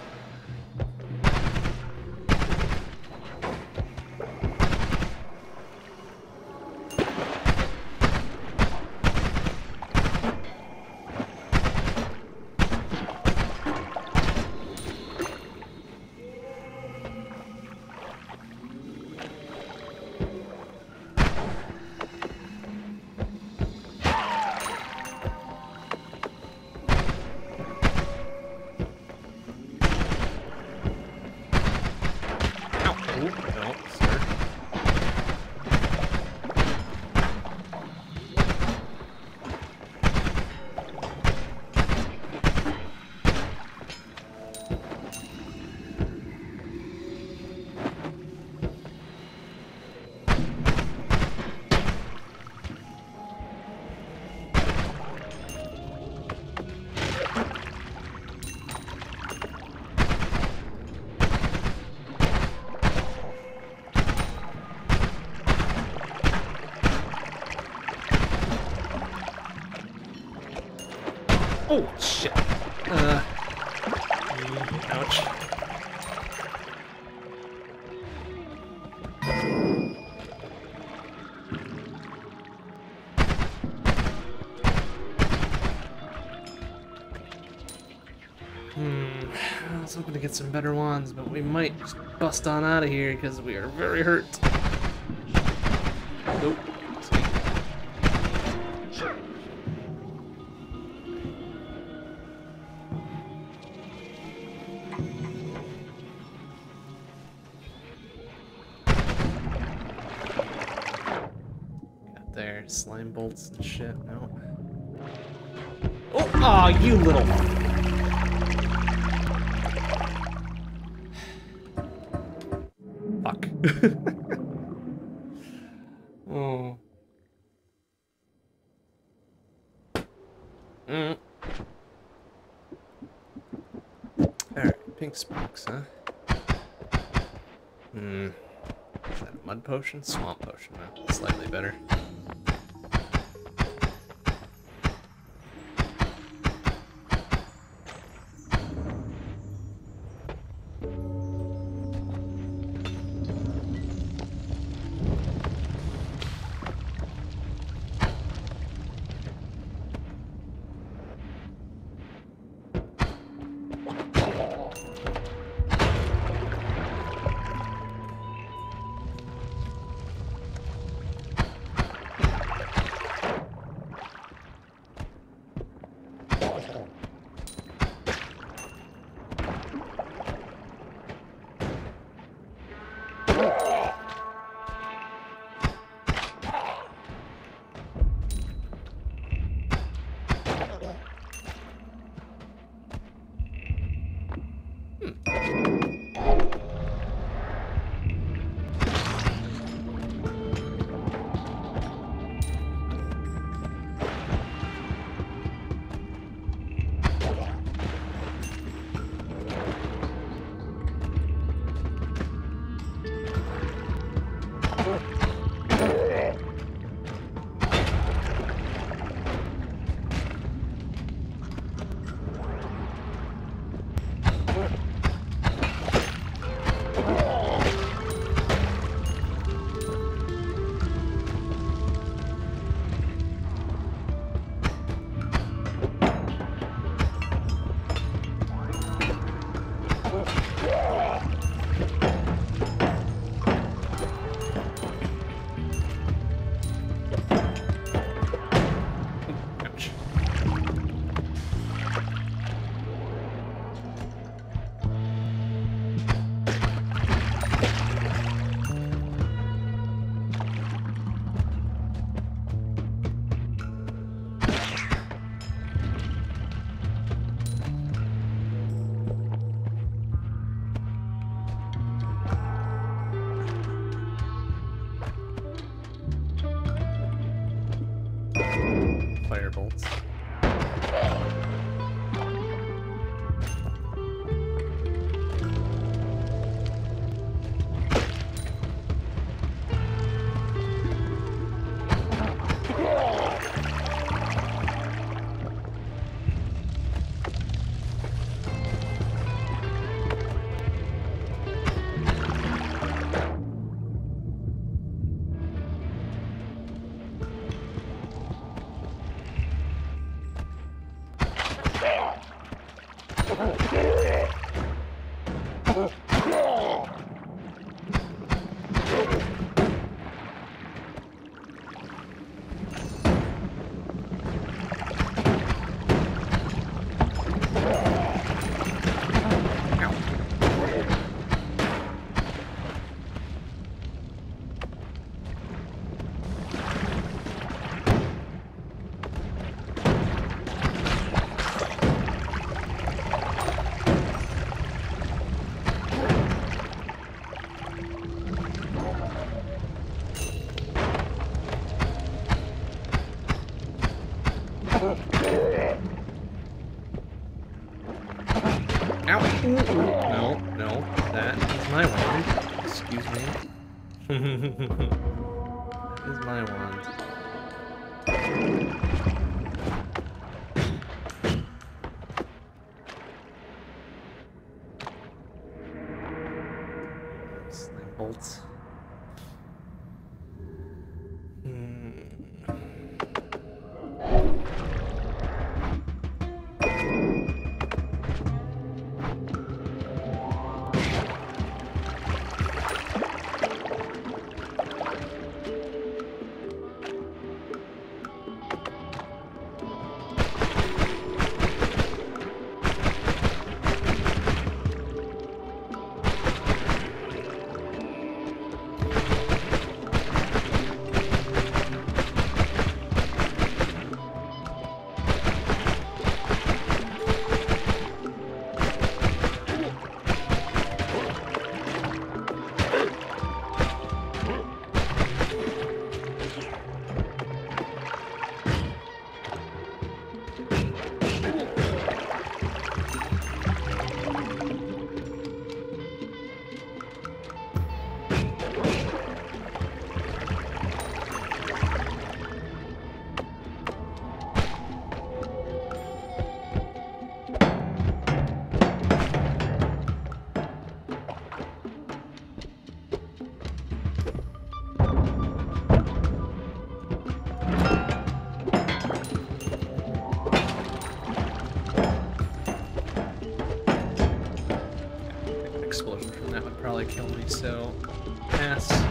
To get some better ones, but we might just bust on out of here because we are very hurt. Nope. Got their slime bolts and shit. No. Oh, aw, you little. Huh? Hmm. Is that a mud potion? Swamp potion, huh? Slightly better. Hmm. So pass.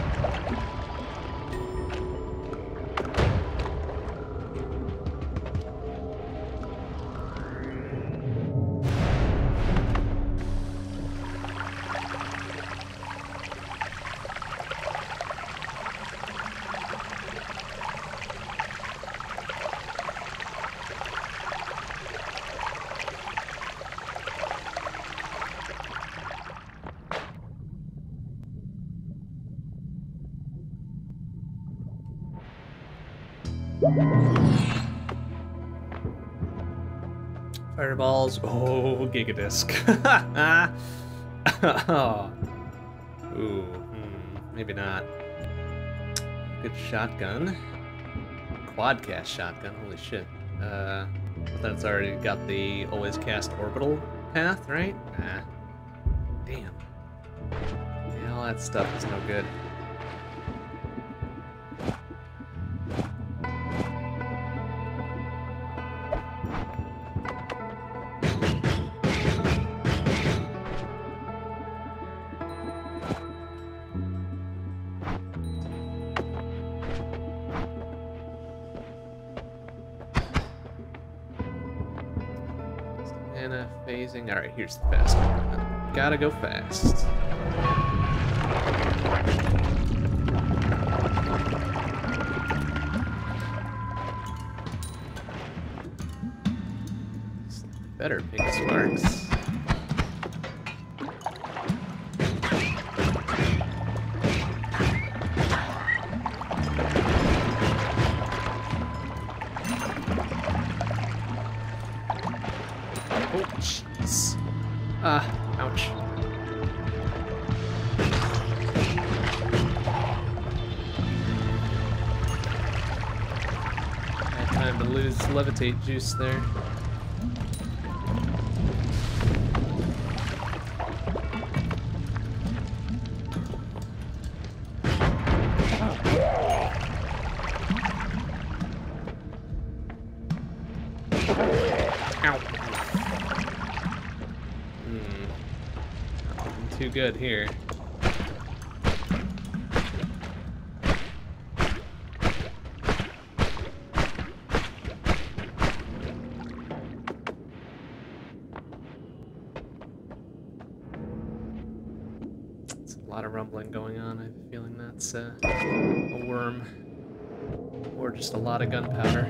Fireballs. Oh, Gigadisc. *laughs* oh. Ooh, hmm, maybe not. Good shotgun. Quadcast shotgun, holy shit. Uh, then already got the always cast orbital path, right? Ah. Damn. Yeah, all that stuff is no good. Here's the fast one. Gotta go fast. Lose juice there. Hmm. Too good here. Just a lot of gunpowder.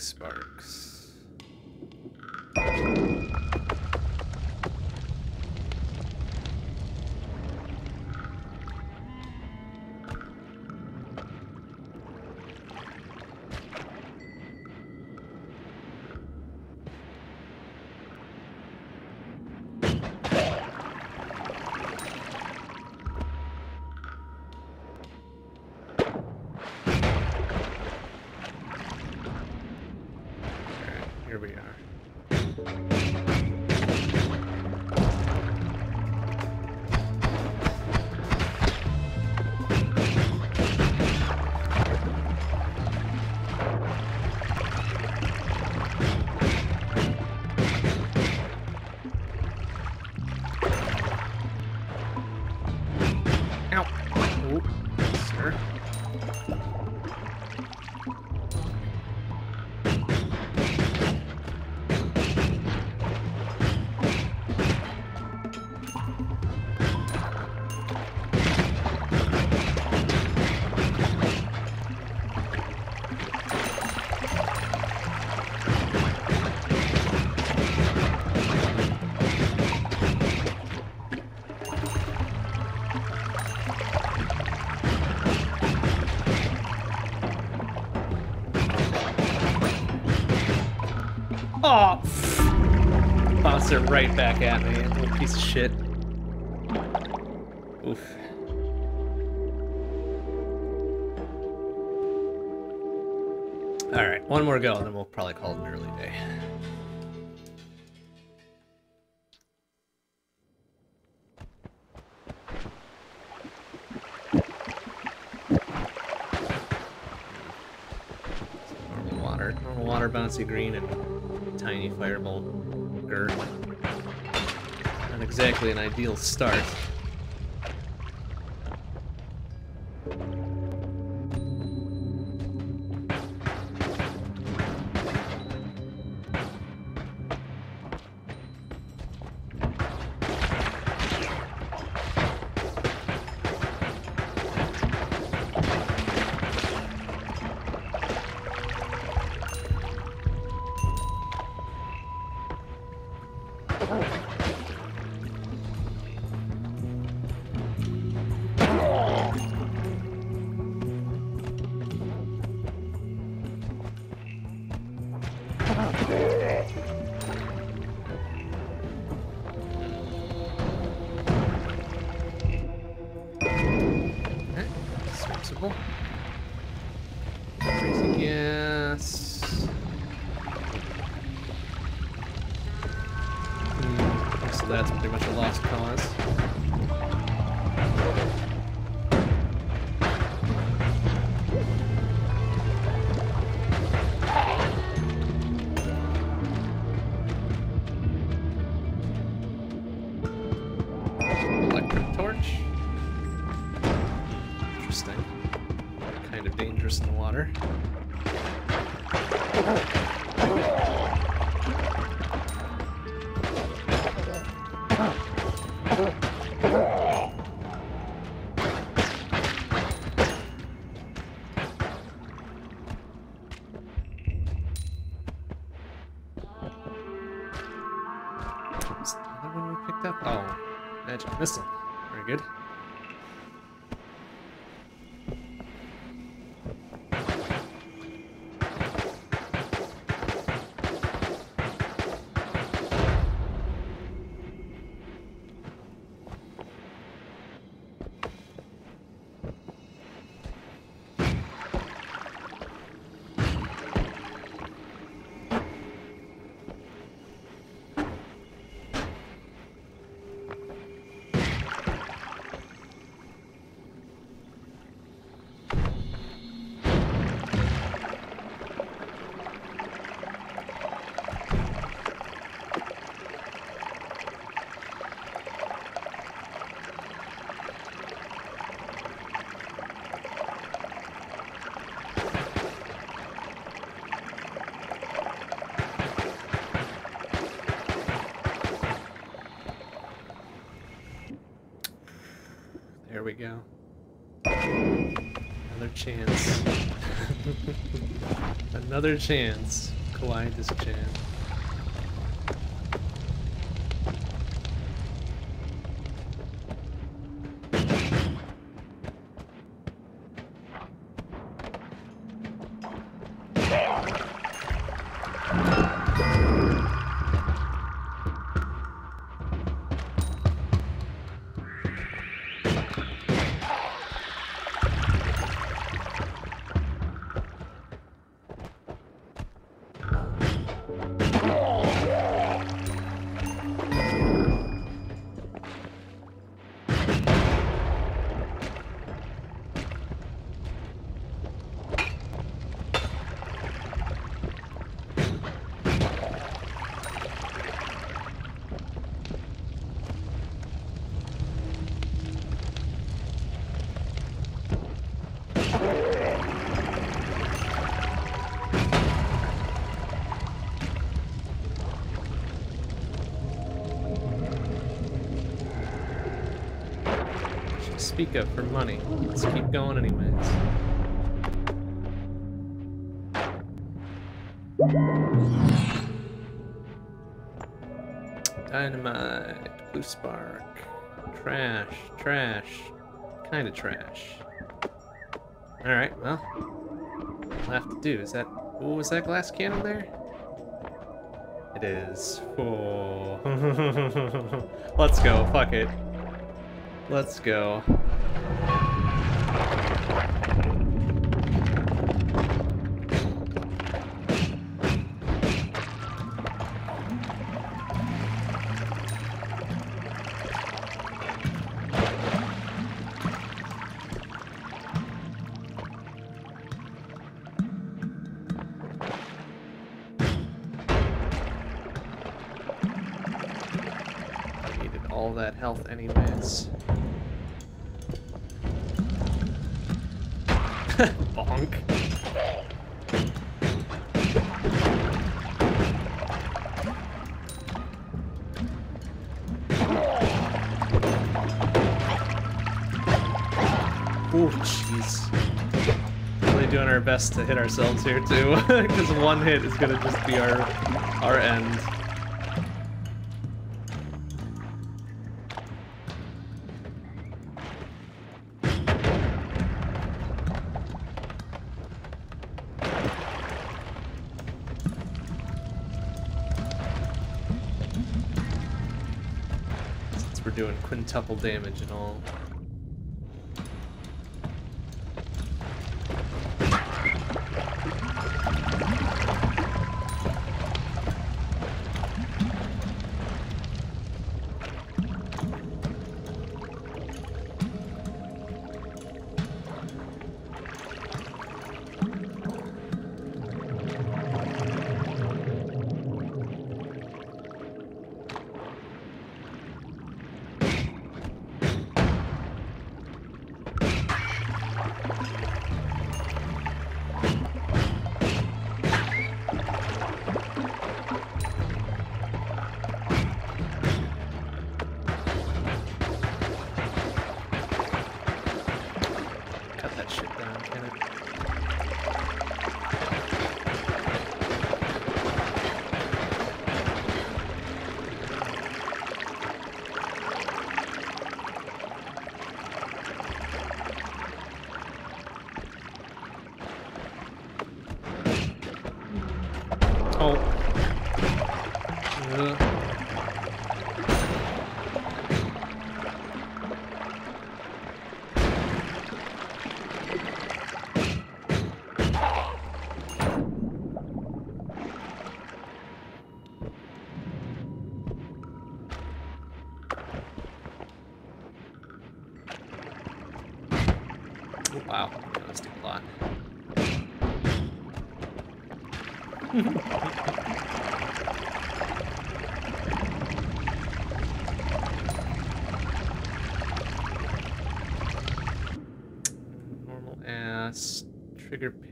Sparks. right back at me, little piece of shit. Oof. Alright, one more go, and then we'll probably call it an early day. normal water, normal water, bouncy green, and exactly an ideal start. Missile. Chance. *laughs* Another chance. Collide this chance. Speak of for money. Let's keep going anyways. Dynamite, blue spark, trash, trash, kind of trash. Alright, well, I'll have to do. Is that, what was that glass cannon there? It is. Oh. *laughs* Let's go, fuck it. Let's go. Best to hit ourselves here too, *laughs* because one hit is gonna just be our our end. Since we're doing quintuple damage and all.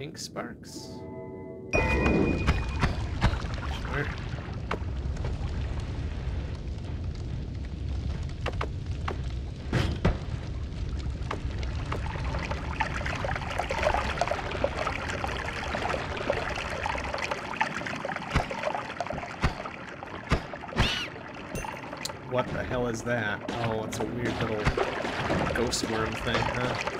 Pink sparks. Sure. What the hell is that? Oh, it's a weird little ghost worm thing, huh?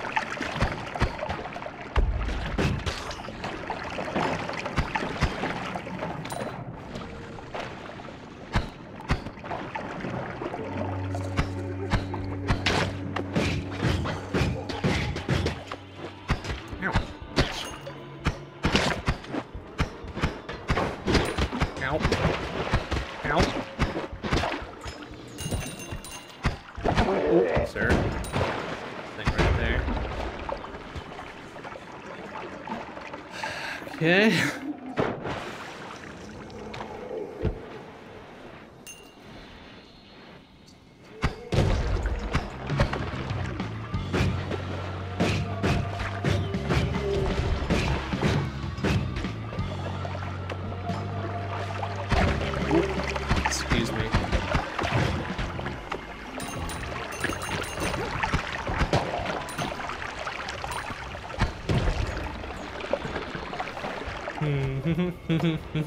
Got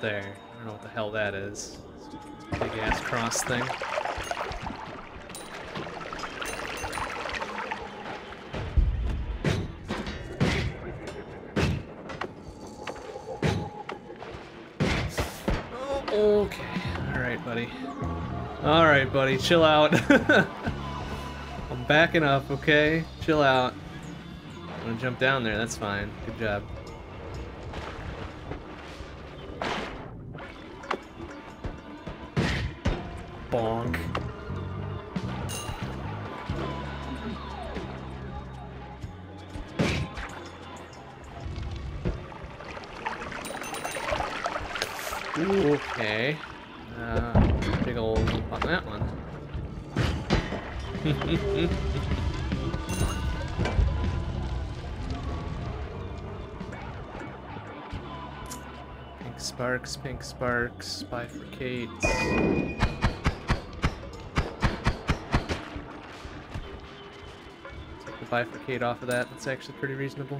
there. I don't know what the hell that is. Big ass cross thing. Alright, buddy, chill out. *laughs* I'm backing up, okay? Chill out. I'm gonna jump down there, that's fine. Good job. Bonk. Okay on that one. *laughs* pink sparks, pink sparks, bifurcates. Take the bifurcate off of that. That's actually pretty reasonable.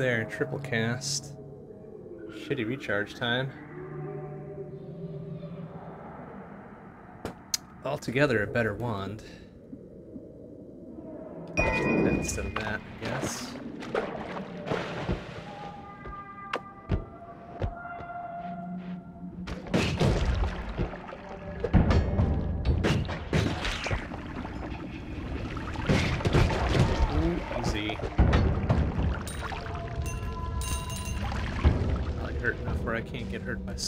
There. Triple cast. Shitty recharge time. Altogether, a better wand. Instead of that,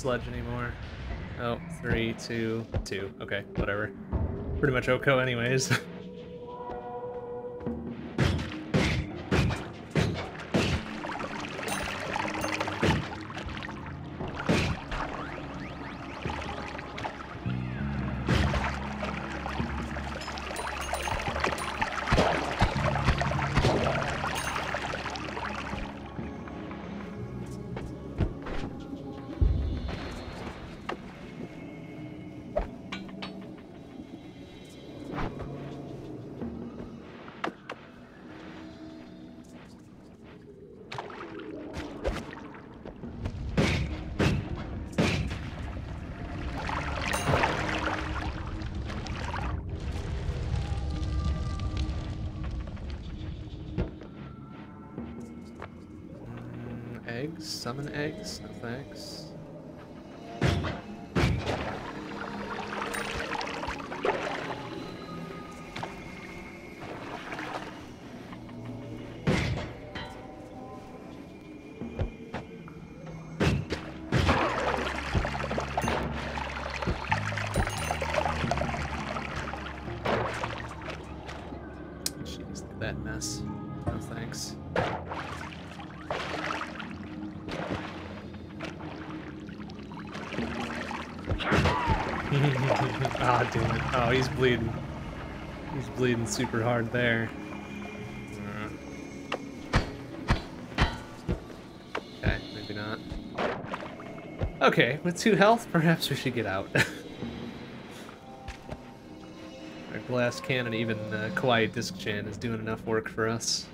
sludge anymore. Oh, three, two, two. Okay, whatever. Pretty much Oko anyways. *laughs* super hard there. Okay, maybe not. Okay, with two health, perhaps we should get out. *laughs* Our glass cannon, even uh, Kawaii Disc Chan, is doing enough work for us.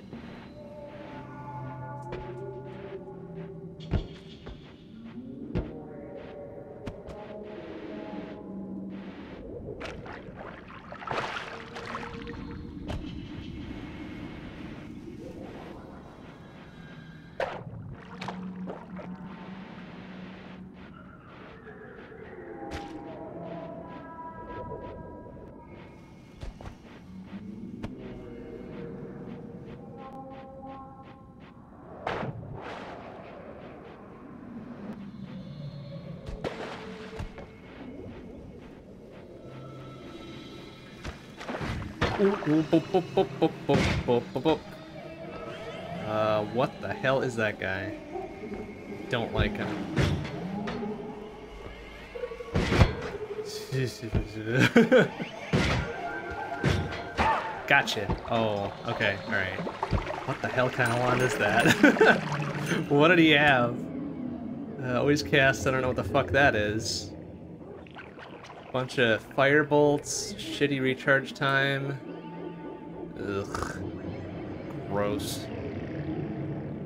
Uh, what the hell is that guy? Don't like him. gotcha. Oh, okay, alright. What the hell kind of wand is that? *laughs* what did he have? Uh, always cast, I don't know what the fuck that is. Bunch of fire bolts, shitty recharge time.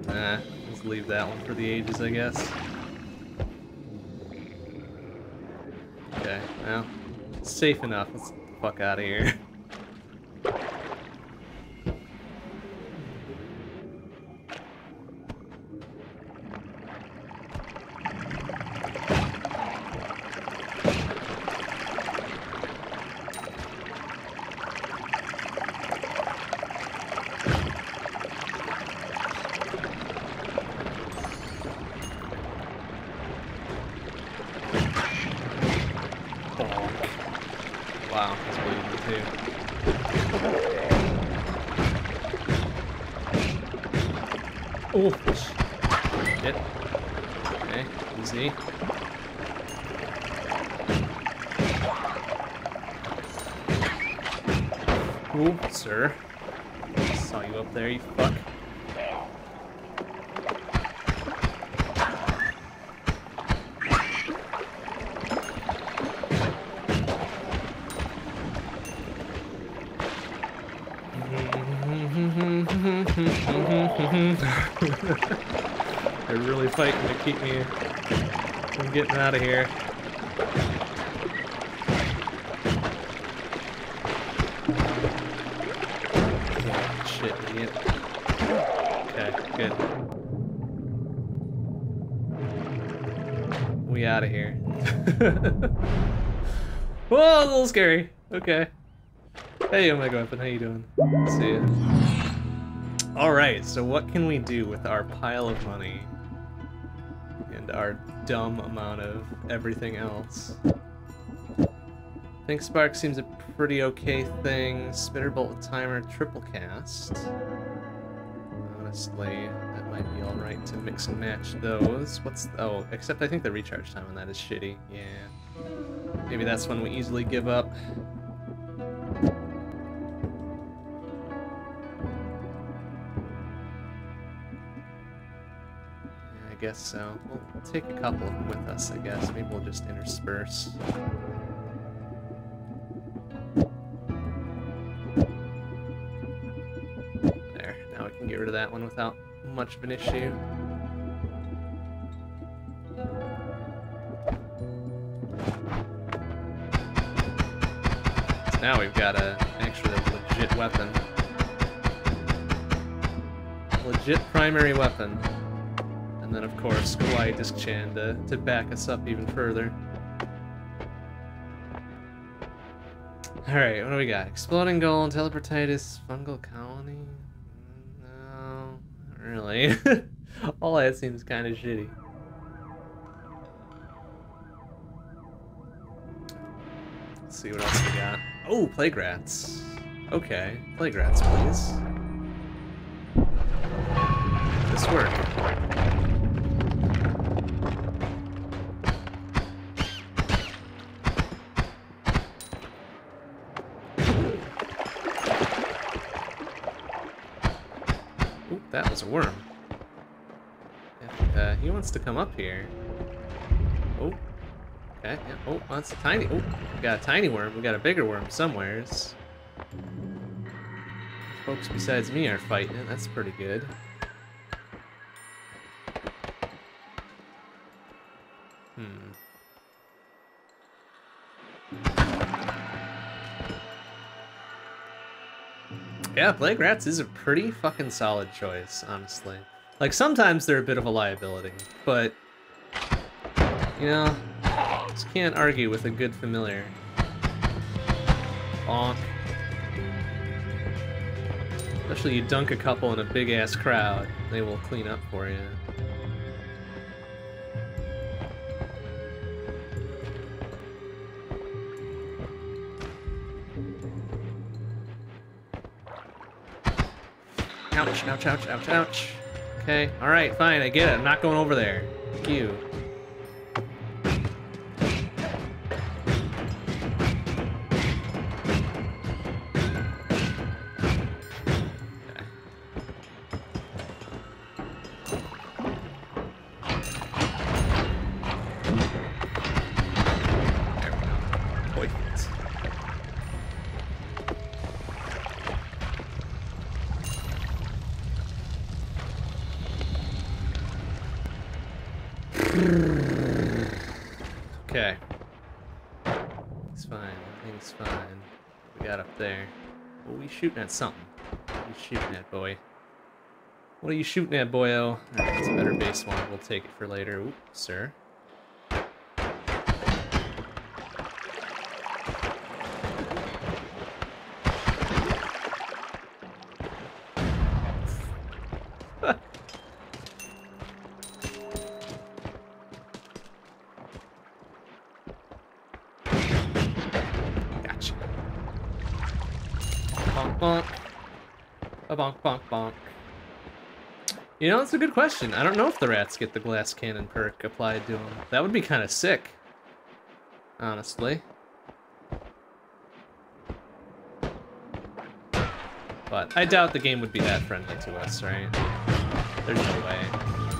Nah, let's leave that one for the ages, I guess. Okay, well, safe enough. Let's fuck out of here. *laughs* out of here. Shit, idiot. Okay, good. We out of here. *laughs* Whoa, a little scary. Okay. Hey, oh Omega Weapon, how you doing? See ya. Alright, so what can we do with our pile of money? And our dumb amount of everything else. Think Spark seems a pretty okay thing. Spitterbolt Timer triple cast. Honestly, that might be alright to mix and match those. What's... oh, except I think the recharge time on that is shitty. Yeah. Maybe that's when we easily give up. Guess so. We'll take a couple with us, I guess. Maybe we'll just intersperse. There, now we can get rid of that one without much of an issue. So now we've got a actually a legit weapon. Legit primary weapon. And then, of course, Kawaii Disc Chan to, to back us up even further. Alright, what do we got? Exploding gold, teleportitis, fungal colony? No, not really. *laughs* All that seems kind of shitty. Let's see what else we got. Oh, plague rats. Okay, plague rats, please. This work. Worm. If uh, he wants to come up here. Oh. Okay. Yeah. Oh, that's a tiny. Oh, we got a tiny worm. We got a bigger worm somewheres. Folks besides me are fighting it. That's pretty good. Yeah, Plague Rats is a pretty fucking solid choice, honestly. Like, sometimes they're a bit of a liability, but, you know, just can't argue with a good familiar. Bonk. Especially you dunk a couple in a big-ass crowd, they will clean up for you. Ouch, ouch, ouch, ouch, ouch. Okay, alright, fine, I get it. I'm not going over there. Thank you. Shooting at something? What are you shooting at, boy? What are you shooting at, boyo? Alright, it's a better base one. We'll take it for later. Oop, sir. You know, it's a good question. I don't know if the rats get the glass cannon perk applied to them. That would be kind of sick. Honestly. But I doubt the game would be that friendly to us, right? There's no way.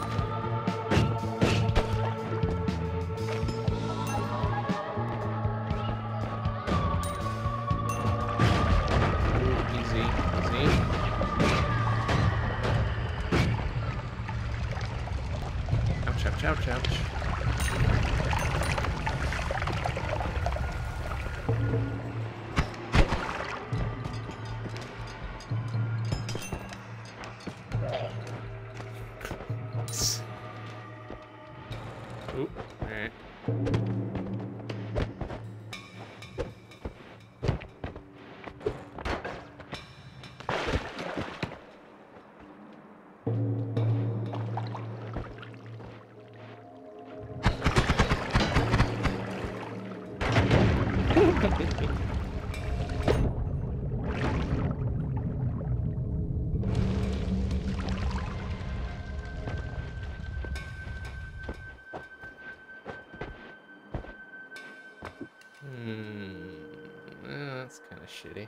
Kind of shitty.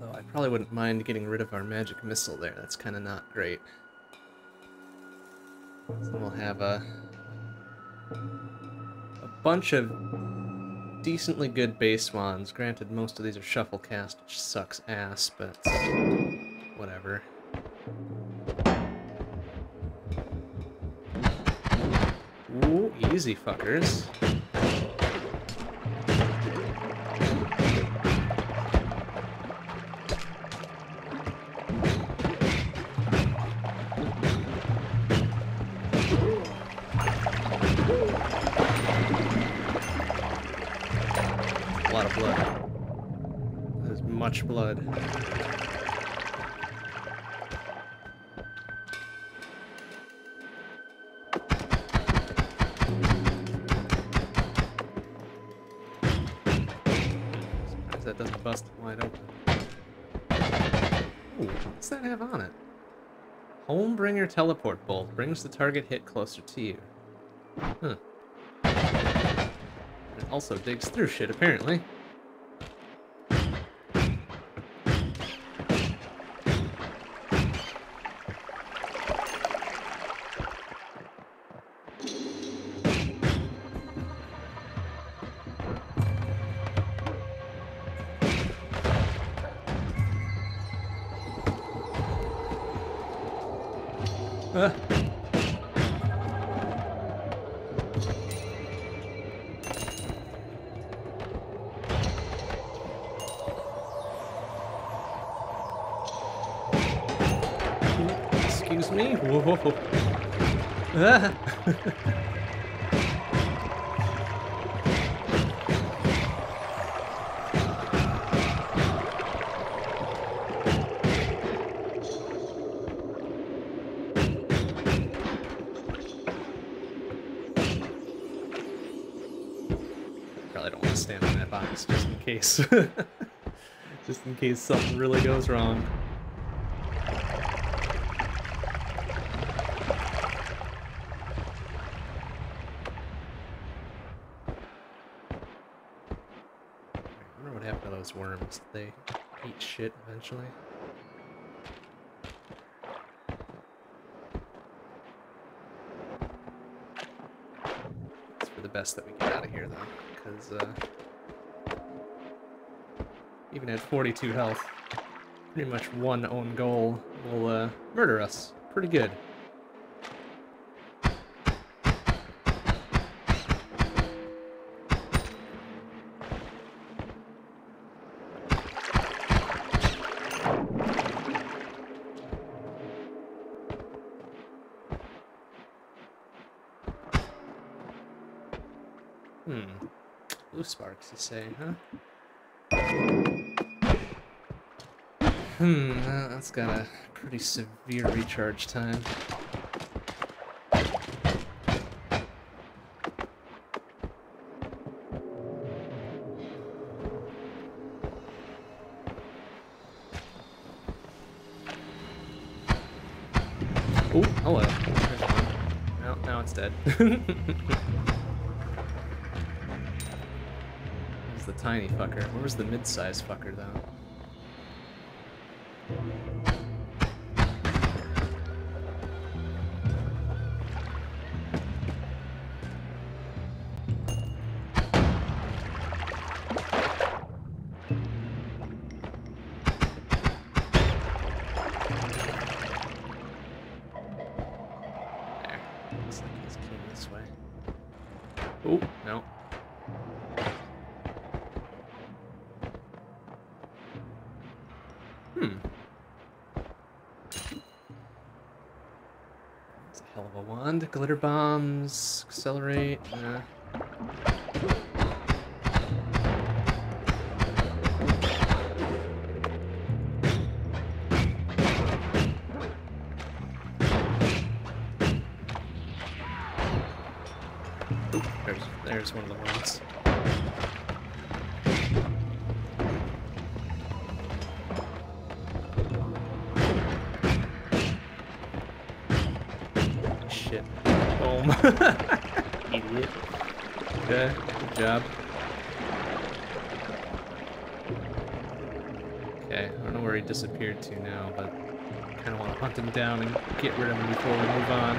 Though I probably wouldn't mind getting rid of our magic missile there. That's kind of not great. So we'll have a a bunch of decently good base wands. Granted, most of these are shuffle cast, which sucks ass, but whatever. Ooh, easy fuckers. Blood. Surprised that doesn't bust wide open. Ooh, what's that have on it? Homebringer teleport bolt brings the target hit closer to you. Huh. It also digs through shit, apparently. Case something really goes wrong. I wonder what happened to those worms. They eat shit eventually? It's for the best that we get out of here, though, because uh, even at 42 health, pretty much one own goal will uh, murder us. Pretty good. Hmm. Blue sparks, you say, huh? Hmm, that's got a pretty severe recharge time. Oh, hello. There's one. No, now it's dead. *laughs* There's the tiny fucker. Where was the mid-sized fucker, though? Oh, no. Hmm. It's a hell of a wand. Glitter bombs, accelerate. Uh. Hunt him down and get rid of him before we move on.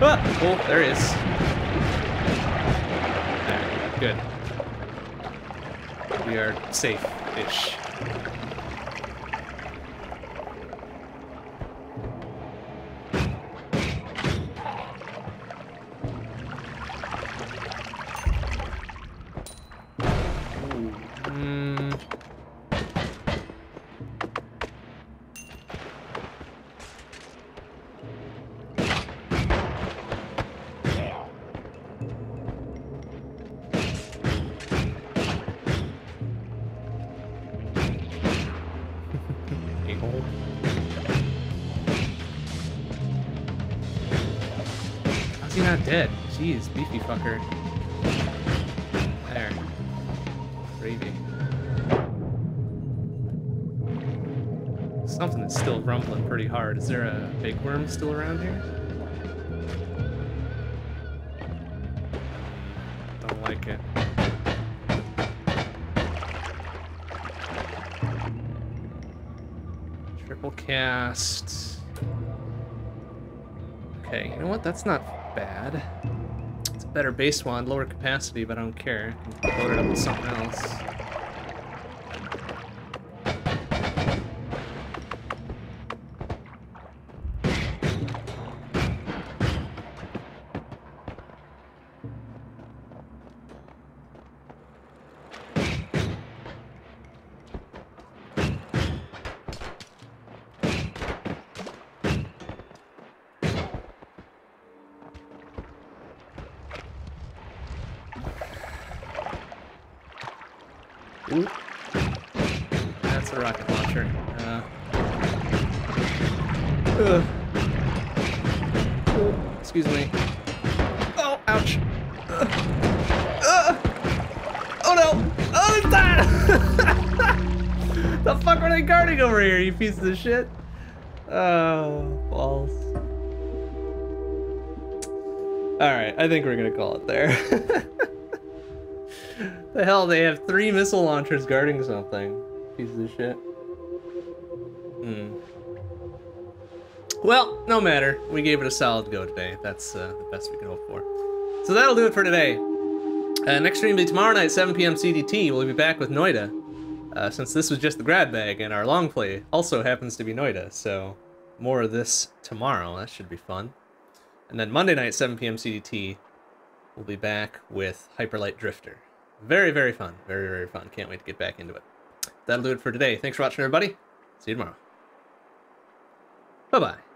Ah! Oh, there he is. Good. We are safe-ish. Is there a big worm still around here? Don't like it. Triple cast. Okay, you know what? That's not bad. It's a better base wand, lower capacity, but I don't care. I can load it up with something else. Pieces of shit? Oh, balls. Alright, I think we're gonna call it there. *laughs* the hell, they have three missile launchers guarding something. Pieces of shit. Hmm. Well, no matter. We gave it a solid go today. That's uh, the best we can hope for. So that'll do it for today. Uh, next stream will be tomorrow night, 7 p.m. CDT. We'll be back with Noita. Uh, since this was just the grab bag, and our long play also happens to be Noita, so more of this tomorrow. That should be fun. And then Monday night, 7 p.m. CDT, we'll be back with Hyper Light Drifter. Very, very fun. Very, very fun. Can't wait to get back into it. That'll do it for today. Thanks for watching, everybody. See you tomorrow. Bye-bye.